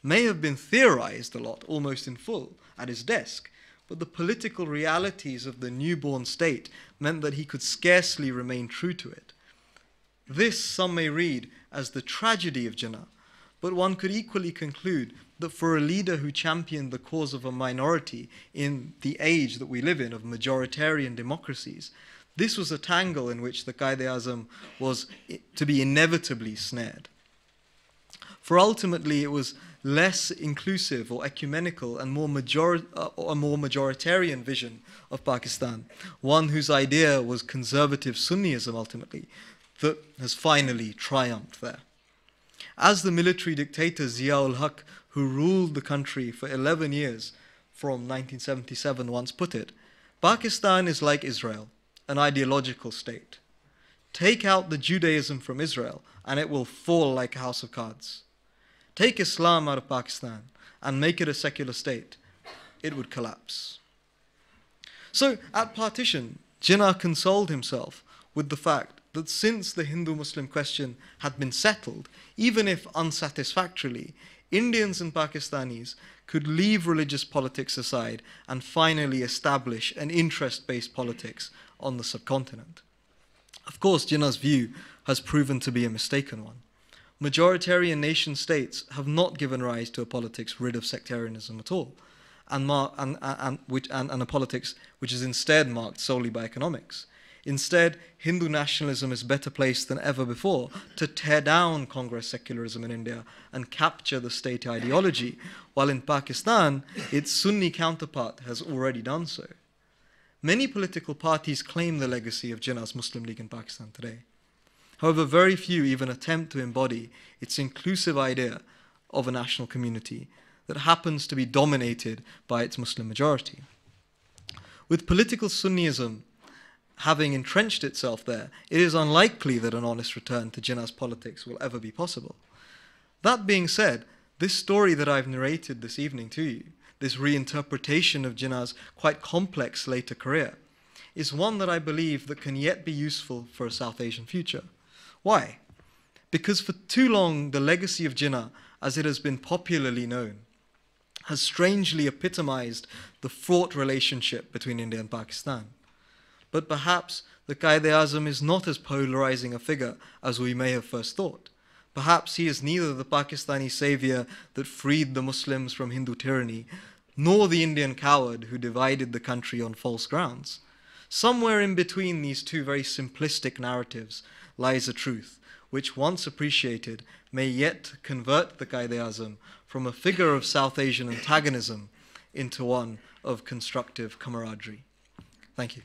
may have been theorized a lot, almost in full, at his desk, but the political realities of the newborn state meant that he could scarcely remain true to it. This some may read as the tragedy of Jinnah, but one could equally conclude that for a leader who championed the cause of a minority in the age that we live in of majoritarian democracies, this was a tangle in which the Qaid-e-Azam was to be inevitably snared. For ultimately, it was less inclusive or ecumenical and more major- uh, a more majoritarian vision of Pakistan, one whose idea was conservative Sunnism ultimately, that has finally triumphed there. As the military dictator Zia-ul Haq, who ruled the country for 11 years from 1977, once put it, Pakistan is like Israel, an ideological state. Take out the Judaism from Israel, and it will fall like a house of cards. Take Islam out of Pakistan and make it a secular state, it would collapse. So, at partition, Jinnah consoled himself with the fact that since the Hindu Muslim question had been settled, even if unsatisfactorily, Indians and Pakistanis could leave religious politics aside and finally establish an interest based politics on the subcontinent. Of course, Jinnah's view has proven to be a mistaken one. Majoritarian nation states have not given rise to a politics rid of sectarianism at all, and, mar- and, and, which, and, and a politics which is instead marked solely by economics. Instead, Hindu nationalism is better placed than ever before to tear down Congress secularism in India and capture the state ideology, while in Pakistan, its Sunni counterpart has already done so. Many political parties claim the legacy of Jinnah's Muslim League in Pakistan today. However, very few even attempt to embody its inclusive idea of a national community that happens to be dominated by its Muslim majority. With political Sunniism having entrenched itself there, it is unlikely that an honest return to Jinnah's politics will ever be possible. That being said, this story that I've narrated this evening to you, this reinterpretation of Jinnah's quite complex later career, is one that I believe that can yet be useful for a South Asian future. Why? Because for too long, the legacy of Jinnah, as it has been popularly known, has strangely epitomized the fraught relationship between India and Pakistan. But perhaps the Qaid-e-Azam is not as polarizing a figure as we may have first thought. Perhaps he is neither the Pakistani savior that freed the Muslims from Hindu tyranny, nor the Indian coward who divided the country on false grounds. Somewhere in between these two very simplistic narratives lies a truth, which once appreciated may yet convert the Qaeda from a figure of South Asian antagonism into one of constructive camaraderie. Thank you.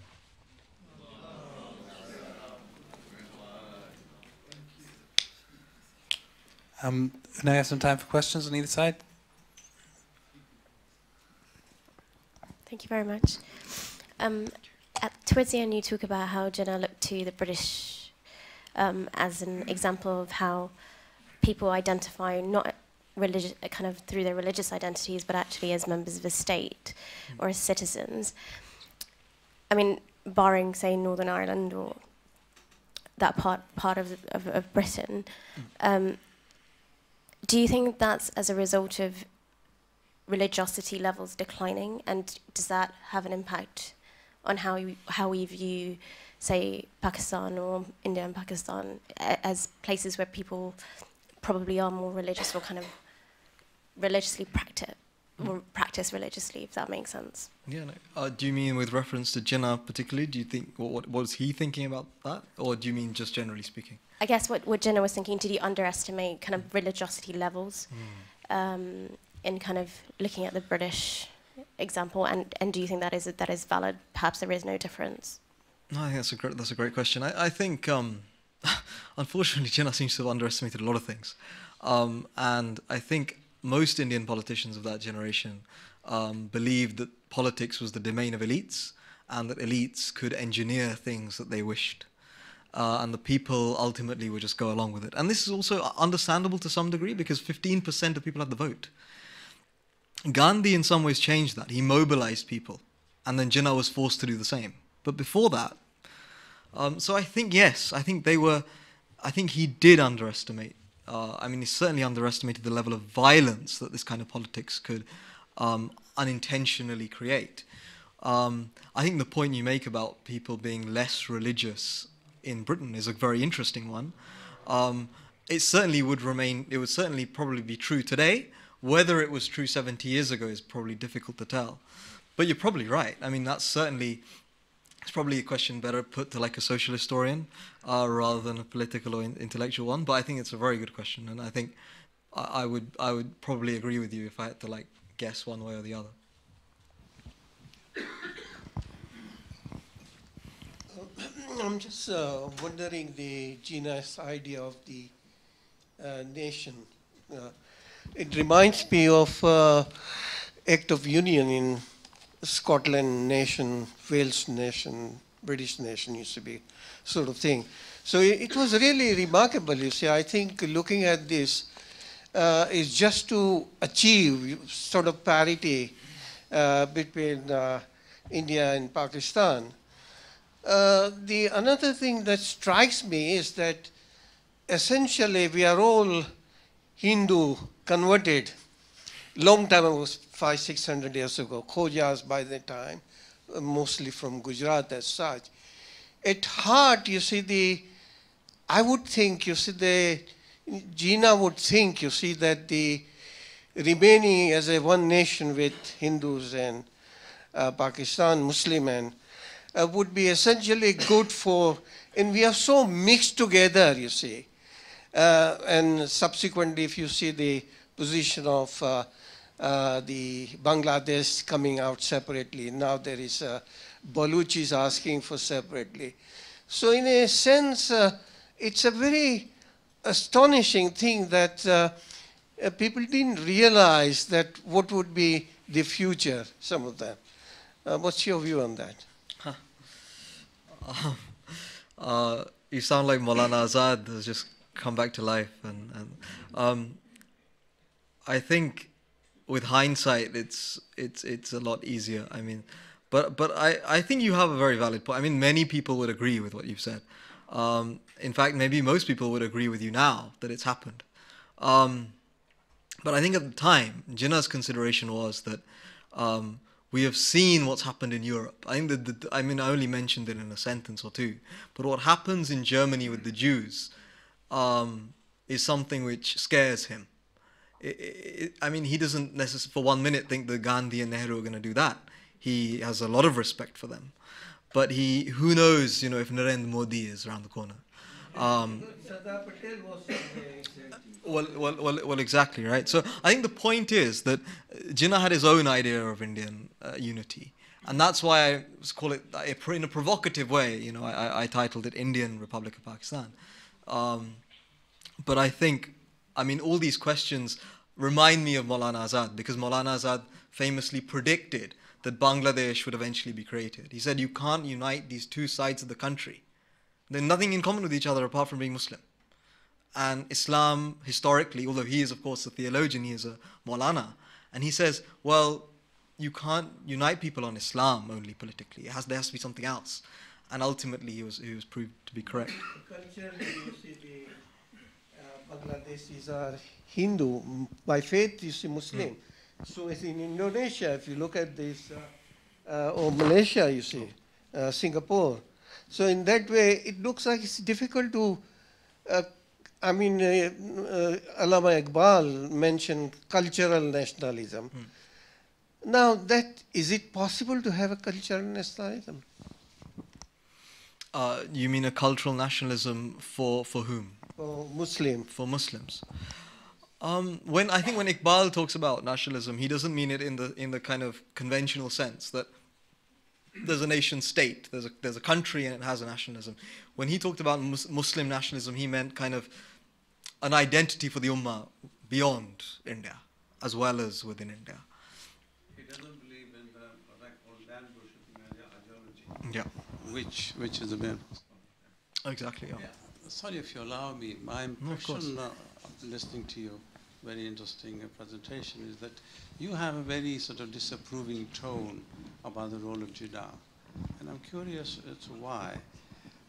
Um, now I have some time for questions on either side. Thank you very much. Um, at, towards the end, you talk about how Jinnah looked to the British um, as an example of how people identify not religious, kind of through their religious identities, but actually as members of a state or as citizens. I mean, barring say Northern Ireland or that part part of of, of Britain. Um, do you think that's as a result of religiosity levels declining, and does that have an impact on how we, how we view, say, Pakistan or India and Pakistan as places where people probably are more religious or kind of religiously practice or practice religiously, if that makes sense? Yeah. No. Uh, do you mean with reference to Jinnah particularly? Do you think what, what was he thinking about that, or do you mean just generally speaking? I guess what, what Jinnah was thinking, did he underestimate kind of religiosity levels um, in kind of looking at the British example? And, and do you think that is, that is valid? Perhaps there is no difference. No, I think that's a great that's a great question. I, I think um, unfortunately Jinnah seems to have underestimated a lot of things, um, and I think most Indian politicians of that generation um, believed that politics was the domain of elites, and that elites could engineer things that they wished. Uh, and the people ultimately would just go along with it. And this is also understandable to some degree because 15% of people had the vote. Gandhi, in some ways, changed that. He mobilized people, and then Jinnah was forced to do the same. But before that, um, so I think yes, I think they were. I think he did underestimate. Uh, I mean, he certainly underestimated the level of violence that this kind of politics could um, unintentionally create. Um, I think the point you make about people being less religious in Britain is a very interesting one. Um, it certainly would remain. It would certainly probably be true today. Whether it was true 70 years ago is probably difficult to tell. But you're probably right. I mean, that's certainly it's probably a question better put to like a social historian uh, rather than a political or in- intellectual one. But I think it's a very good question, and I think I, I would I would probably agree with you if I had to like guess one way or the other. I'm just uh, wondering the Jinnah's idea of the uh, nation. Uh, it reminds me of uh, Act of Union in Scotland nation, Wales nation, British nation used to be sort of thing. So it, was really remarkable. You see, I think looking at this uh, is just to achieve sort of parity uh, between uh, India and Pakistan. Uh, the another thing that strikes me is that essentially we are all Hindu converted long time ago, five, six hundred years ago, Khojas by the time, uh, mostly from Gujarat as such. At heart, you see, the, I would think, you see, the, Jinnah would think, you see, that the remaining as a one nation with Hindus and uh, Pakistan, Muslim and uh, would be essentially good for, and we are so mixed together, you see. Uh, and subsequently, if you see the position of uh, the Bangladesh coming out separately, now there is uh, Baluchis asking for separately. So, in a sense, uh, it's a very astonishing thing that uh, uh, people didn't realize that what would be the future, some of them. Uh, what's your view on that? Uh, you sound like Maulana Azad has just come back to life, and, and um, I think with hindsight, it's it's it's a lot easier. I mean, but but I, I think you have a very valid point. I mean, many people would agree with what you've said. Um, in fact, maybe most people would agree with you now that it's happened. Um, but I think at the time, Jinnah's consideration was that um, we have seen what's happened in Europe. I think that I mean I only mentioned it in a sentence or two, but what happens in Germany with the Jews um, is something which scares him. It, it, I mean, he doesn't necessarily for one minute think that Gandhi and Nehru are going to do that. He has a lot of respect for them, but he who knows, you know, if Narendra Modi is around the corner. Um, well, well, well, well, exactly, right? So I think the point is that Jinnah had his own idea of Indian uh, unity. And that's why I call it, in a provocative way, you know, I, I titled it Indian Republic of Pakistan. Um, but I think, I mean, all these questions remind me of Maulana Azad because Maulana Azad famously predicted that Bangladesh would eventually be created. He said, you can't unite these two sides of the country. They're nothing in common with each other apart from being Muslim and Islam historically, although he is of course a theologian, he is a Maulana, and he says, well, you can't unite people on Islam only politically. It has there has to be something else, and ultimately he was he was proved to be correct. Culturally, you see, the uh, Bangladeshis a Hindu. By faith, you see, Muslim. So as in Indonesia, if you look at this, uh, uh, or Malaysia, you see, uh, Singapore. So in that way, it looks like it's difficult to. Uh, I mean, uh, uh, Allama Iqbal mentioned cultural nationalism. Now, that is it possible to have a cultural nationalism? Uh, you mean a cultural nationalism for for whom? For Muslim? For Muslims. Um, when I think when Iqbal talks about nationalism, he doesn't mean it in the in the kind of conventional sense that there's a nation state, there's a there's a country and it has a nationalism. When he talked about mus- Muslim nationalism, he meant kind of an identity for the ummah beyond India as well as within India. He doesn't believe in the like old land worshipping ideology, Yeah, which which is the main. exactly. Yeah. Yeah. Sorry if you allow me. My No, of impression uh, listening to your very interesting uh, presentation is that you have a very sort of disapproving tone about the role of Jinnah, and I'm curious as to why.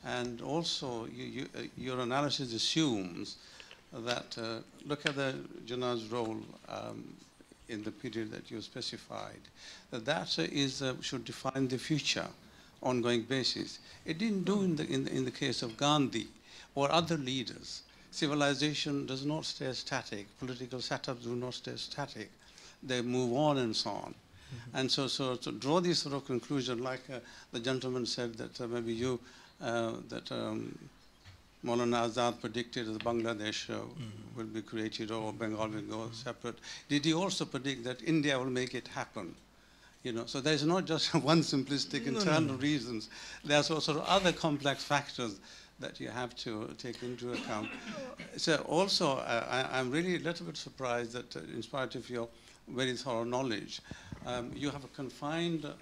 And also, you, you, uh, your analysis assumes that uh, look at the Jinnah's role um, in the period that you specified. That that uh, is uh, should define the future, ongoing basis. It didn't do in the in the, in the case of Gandhi or other leaders. Civilization does not stay static. Political setups do not stay static. They move on and so on. And so, so to draw this sort of conclusion, like uh, the gentleman said that uh, maybe you, uh, that um, Maulana Azad predicted that Bangladesh uh, will be created or Bengal will go separate. Did he also predict that India will make it happen? You know, so there's not just one simplistic No, no, internal no. reasons. There's also other complex factors that you have to take into account. So also, uh, I, I'm really a little bit surprised that, uh, in spite of your very thorough knowledge, um, you have confined uh, uh,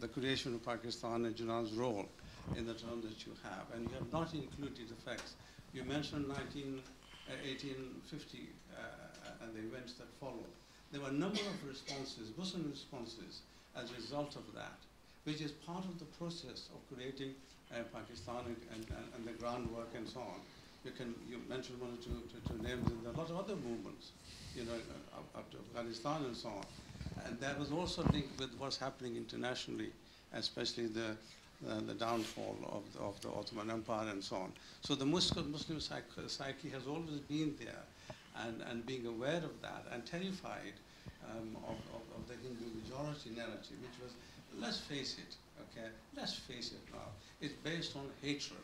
the creation of Pakistan and Jinnah's role in the term that you have, and you have not included the facts. You mentioned 19, uh, 1850 uh, and the events that followed. There were a number of responses, Muslim responses, as a result of that, which is part of the process of creating uh, Pakistan and, and, and the groundwork and so on. You can you mentioned one or two, two, two names, and there are a lot of other movements, you know, uh, up, up to Afghanistan and so on. And that was also linked with what's happening internationally, especially the uh, the downfall of the, of the Ottoman Empire and so on. So the Muslim, Muslim psych- psyche has always been there, and, and being aware of that and terrified um, of, of, of the Hindu majority narrative, which was, let's face it, okay, let's face it now, it's based on hatred.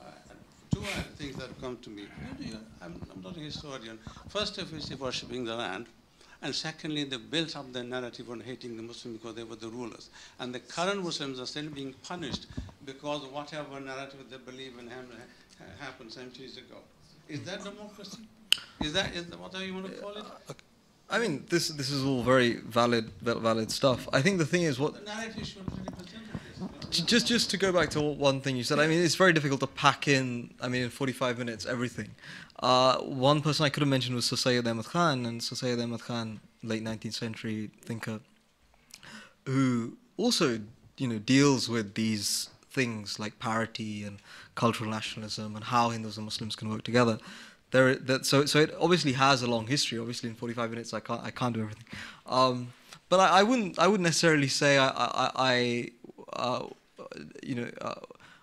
Uh, and two uh, things that come to me. I'm, I'm not a historian. First of all, is worshipping the land. And secondly, they built up their narrative on hating the Muslims because they were the rulers. And the current Muslims are still being punished because of whatever narrative they believe in ha- ha- happened centuries ago. Is that democracy? Is that, is that whatever you want to call it? I mean, this this is all very valid valid stuff. I think the thing is what The narrative should really present this. J- Just, just to go back to one thing you said, I mean, it's very difficult to pack in. I mean, in 45 minutes, everything. Uh, one person I could have mentioned was Sayyid Ahmad Khan, and Sayyid Ahmad Khan, late 19th century thinker, who also, you know, deals with these things like parity and cultural nationalism and how Hindus and Muslims can work together. There, that so so it obviously has a long history. Obviously, in 45 minutes, I can't I can't do everything. Um, but I, I wouldn't I wouldn't necessarily say I I, I uh, you know uh,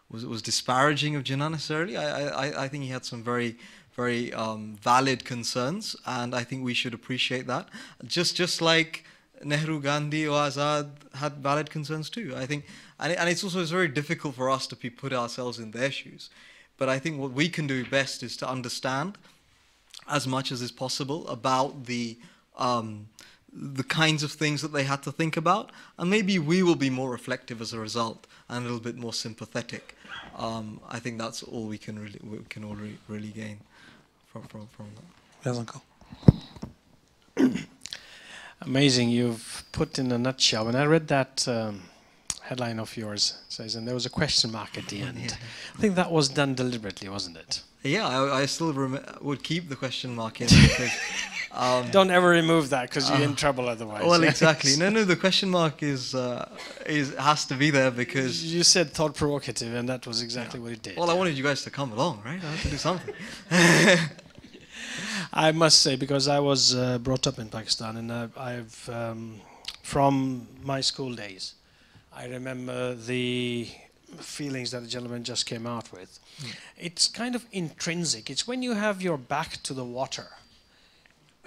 was was disparaging of Jinnah necessarily. I, I I think he had some very very um, valid concerns, and I think we should appreciate that. Just just like Nehru, Gandhi, or Azad had valid concerns too. I think, and, and it's also it's very difficult for us to be put ourselves in their shoes. But I think what we can do best is to understand as much as is possible about the um, the kinds of things that they had to think about, and maybe we will be more reflective as a result and a little bit more sympathetic. Um, I think that's all we can really we can all re- really gain from from from that. Yes, uncle. Amazing. You've put in a nutshell. When I read that um, headline of yours, it says, and there was a question mark at the end. Yeah. I think that was done deliberately, wasn't it? Yeah, I, I still rem- would keep the question mark in because Um, Don't ever remove that because you're in Uh, trouble otherwise. well, exactly. No, no. The question mark is uh, is has to be there because. You said thought provocative, and that was exactly what it did. Well, I wanted you guys to come along, right? I had to do something. I must say, because I was uh, brought up in Pakistan, and I've, I've um, from my school days, I remember the feelings that the gentleman just came out with. It's kind of intrinsic. It's when you have your back to the water,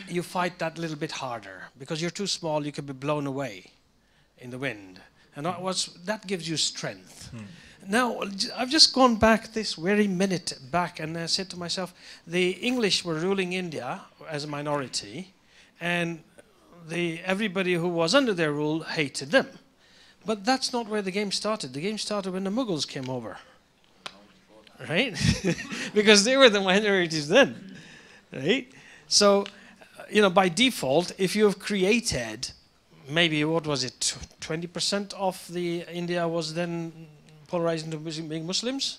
you fight that little bit harder because you're too small. You could be blown away in the wind, and that was that gives you strength. Now, I've just gone back this very minute back and I said to myself, the English were ruling India as a minority, and the, everybody who was under their rule hated them. But that's not where the game started. The game started when the Mughals came over. Right? because they were the minorities then. Right? So, uh, you know, by default, if you have created maybe what was it, 20% of the India was then polarized into being Muslims.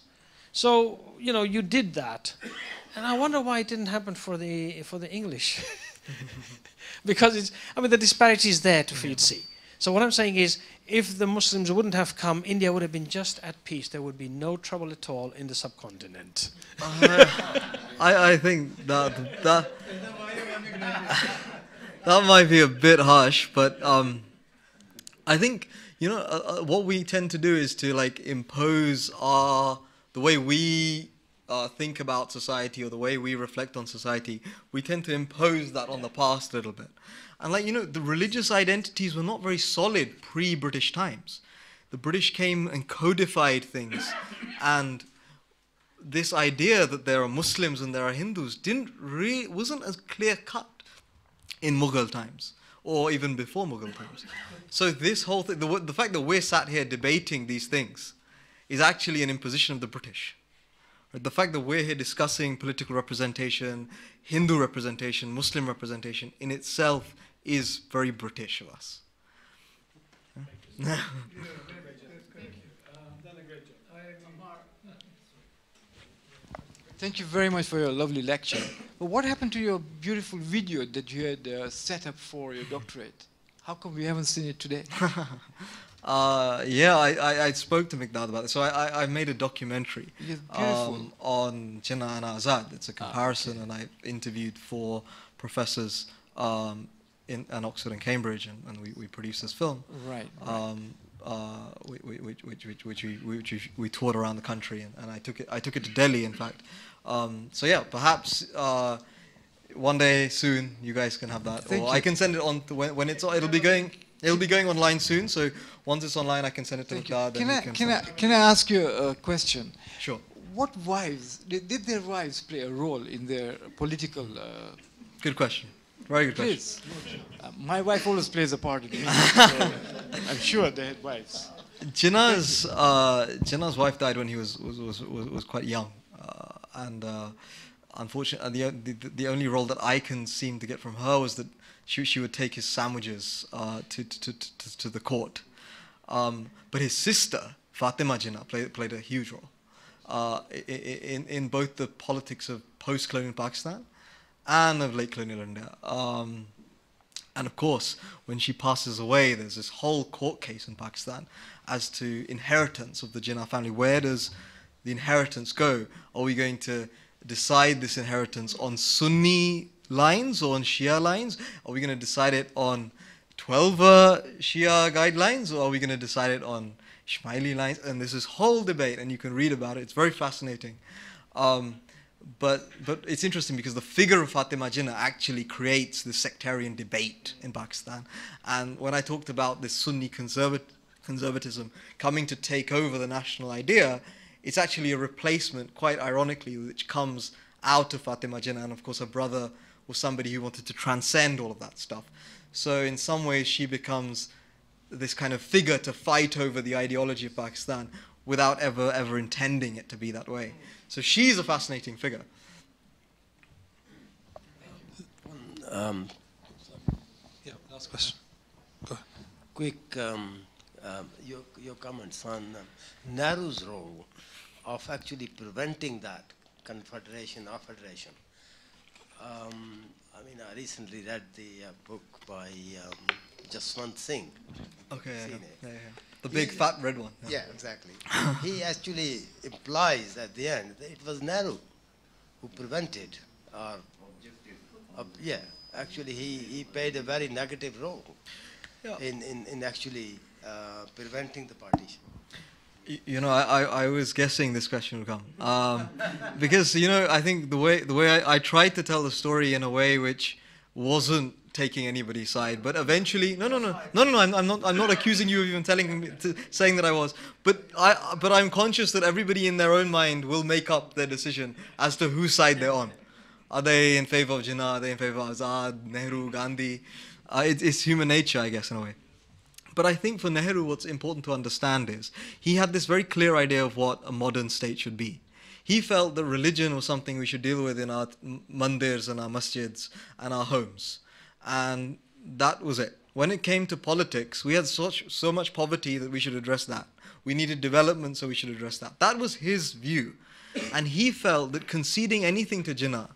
So you know you did that, and I wonder why it didn't happen for the for the English, because it's I mean the disparity is there to for you to see. So what I'm saying is, if the Muslims wouldn't have come, India would have been just at peace. There would be no trouble at all in the subcontinent. I, I think that that that might be a bit harsh, but um, I think you know uh, uh, what we tend to do is to like impose our the way we uh, think about society or the way we reflect on society. We tend to impose that on the past a little bit, and like you know, the religious identities were not very solid pre-British times. The British came and codified things, and this idea that there are Muslims and there are Hindus didn't re- wasn't as clear cut in Mughal times or even before Mughal times. So this whole thing, the, the fact that we're sat here debating these things is actually an imposition of the British. The fact that we're here discussing political representation, Hindu representation, Muslim representation in itself is very British of us. Thank you very much for your lovely lecture. But what happened to your beautiful video that you had uh, set up for your doctorate? How come we haven't seen it today? Uh, yeah, I, I, I spoke to Mikdad about it. So I, I, I made a documentary um, on Jinnah and Azad. It's a comparison, and I interviewed four professors um, in, in Oxford and Cambridge, and, and we, we produced this film. right. Um, uh, which, which, which, which, which, we, which we, we toured around the country, and, and I took it. I took it to Delhi, in fact. Um, so yeah, perhaps uh, one day soon you guys can have that, Thank or you. I can send it on to when, when it's. It'll be going. It'll be going online soon. So once it's online, I can send it to. Mikdad. Can I, can can, I, can I ask you a question? Sure. What wives, did, did their wives play a role in their political... Uh, Good question. Very good question. please? Uh, my wife always plays a part in it. so I'm sure they had wives. Jinnah's uh, Jinnah's wife died when he was was was, was, was quite young, and uh, unfortunately, the, the the only role that I can seem to get from her was that she she would take his sandwiches uh, to, to, to to to the court, um, but his sister Fatima Jinnah played played a huge role uh, in in both the politics of post-colonial Pakistan and of late colonial India. Um, and of course, when she passes away, there's this whole court case in Pakistan as to inheritance of the Jinnah family. Where does the inheritance go? Are we going to decide this inheritance on Sunni lines or on Shia lines? Are we going to decide it on 12 uh, Shia guidelines or are we going to decide it on Ismaili lines? And there's this whole debate, and you can read about it. It's very fascinating. Um, but but it's interesting because the figure of Fatima Jinnah actually creates the sectarian debate in Pakistan. And when I talked about this Sunni conservat- conservatism coming to take over the national idea, it's actually a replacement, quite ironically, which comes out of Fatima Jinnah. And of course, her brother was somebody who wanted to transcend all of that stuff. So in some ways, she becomes this kind of figure to fight over the ideology of Pakistan without ever ever intending it to be that way. So she's a fascinating figure. Um, Yeah, last question. Go ahead. quick, um, um, your, your comments on Nehru's role of actually preventing that confederation or federation. Um, I mean, I recently read the uh, book by um, Jaswant Singh. Okay, yeah, yeah, yeah, yeah. The big He- fat red one. Yeah, exactly. he actually implies at the end that it was Nehru who prevented our. Uh, yeah, actually, he, he played a very negative role Yeah. in, in, in actually uh, preventing the partition. You know, I, I, I was guessing this question would come um, because you know I think the way the way I, I tried to tell the story in a way which wasn't taking anybody's side, but eventually no no no no no no I'm, I'm not I'm not accusing you of even telling me to, saying that I was, but I but I'm conscious that everybody in their own mind will make up their decision as to whose side they're on. Are they in favor of Jinnah? Are they in favor of Azad, Nehru, Gandhi? Uh, it, it's human nature, I guess, in a way. But I think for Nehru, what's important to understand is he had this very clear idea of what a modern state should be. He felt that religion was something we should deal with in our mandirs and our masjids and our homes. And that was it. When it came to politics, we had such, so much poverty that we should address that. We needed development, so we should address that. That was his view. And he felt that conceding anything to Jinnah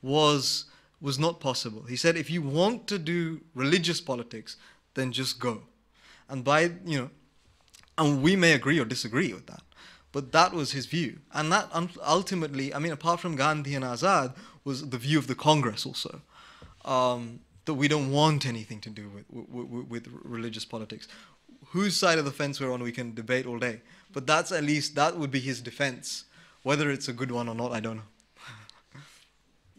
was, was not possible. He said, if you want to do religious politics, then just go. And by, you know, and we may agree or disagree with that, but that was his view. And that ultimately, I mean, apart from Gandhi and Azad, was the view of the Congress also. Um, that we don't want anything to do with, with, with religious politics. Whose side of the fence we're on, we can debate all day. But that's at least, that would be his defense. Whether it's a good one or not, I don't know.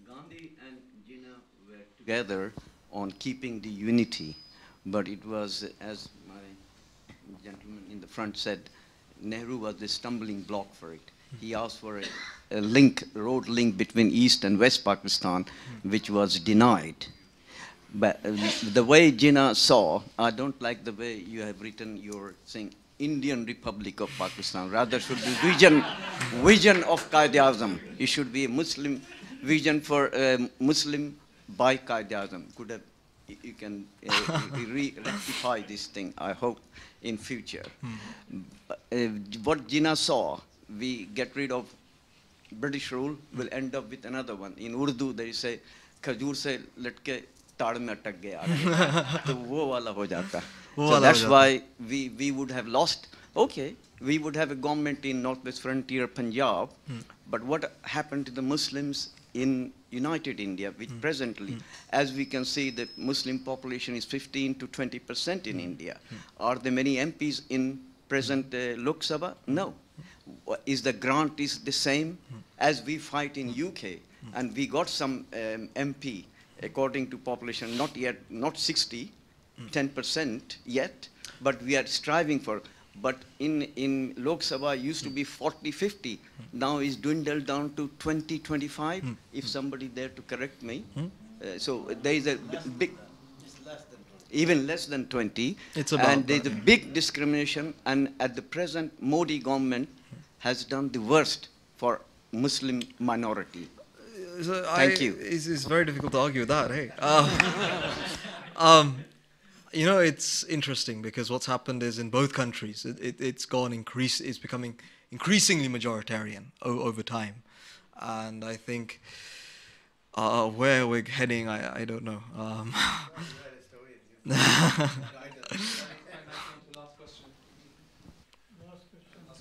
Gandhi and Jinnah were together on keeping the unity, but it was, as gentleman in the front said, Nehru was the stumbling block for it. He asked for a, a link, road link between East and West Pakistan, which was denied. But uh, the way Jinnah saw, I don't like the way you have written your saying Indian Republic of Pakistan. Rather should be vision, vision of Qaid Azam. It should be a Muslim vision for uh, Muslim by Qaid Azam. Could have, you- you can uh, re- rectify this thing. I hope in future. But, uh, what Jinnah saw, we get rid of British rule, will end up with another one. In Urdu, they say, खजूर से लटके ताड़ में अटक गया आदमी." तो वो वाला हो जाता वो so वाला हो that's जाता। why we we would have lost okay we would have a government in northwest frontier punjab but what happened to the muslims in united india which hmm. presently hmm. as we can see the muslim population is 15 to 20 percent in hmm. india. Are there many mps in present uh, lok sabha? No. Is the grant is the same as we fight in uk and we got some um, mp according to population not yet not 60 10% yet, but we are striving for. But in, in Lok Sabha used to be 40, 50. Now is dwindled down to 20, 25. If somebody there to correct me. Uh, so there is a b- big, even less than 20. It's about and there's a big discrimination. And at the present, Modi government has done the worst for Muslim minority. So Thank I- you. It's, it's very difficult to argue with that, hey. Uh, um, you know, it's interesting because what's happened is in both countries, it, it, it's gone increase, it's becoming increasingly majoritarian over time, and I think uh, where we're heading, I, I don't know. Um,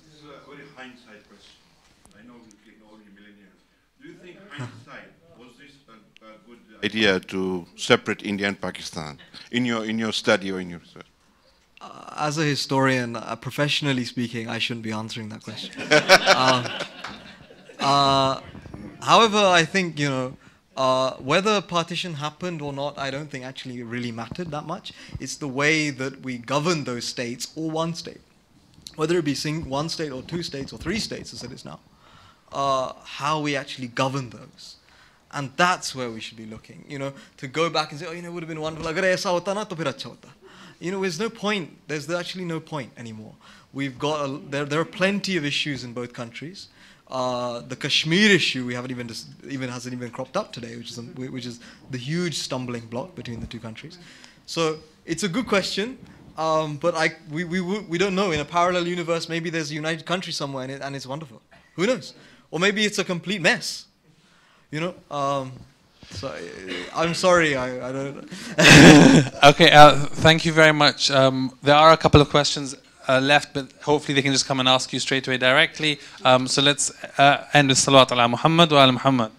This is a very hindsight question. I know we can all be millennials. Do you think hindsight, was this a, a good idea to separate India and Pakistan in your, in your study or in your research? as a historian, uh, professionally speaking, I shouldn't be answering that question. Um, uh, however, I think you know uh, whether partition happened or not. I don't think actually really mattered that much. It's the way that we govern those states or one state, whether it be sing- one state or two states or three states as it is now. Uh, how we actually govern those. And that's where we should be looking, you know, to go back and say, oh, you know, it would have been wonderful. You know, there's no point. There's actually no point anymore. We've got, a, there, there are plenty of issues in both countries. Uh, the Kashmir issue we haven't even dis- even hasn't even cropped up today, which is a, which is the huge stumbling block between the two countries. So it's a good question, um, but I we, we we don't know. In a parallel universe, maybe there's a united country somewhere, and, it, and it's wonderful. Who knows? Or maybe it's a complete mess. You know. Um, So, uh, I'm sorry, I, I don't. okay, uh, thank you very much. Um, there are a couple of questions uh, left, but hopefully they can just come and ask you straight away directly. Um, so let's uh, end with salawat ala Muhammad wa ala Muhammad.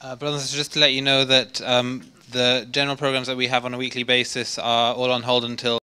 Uh, brothers, just to let you know that um, the general programs that we have on a weekly basis are all on hold until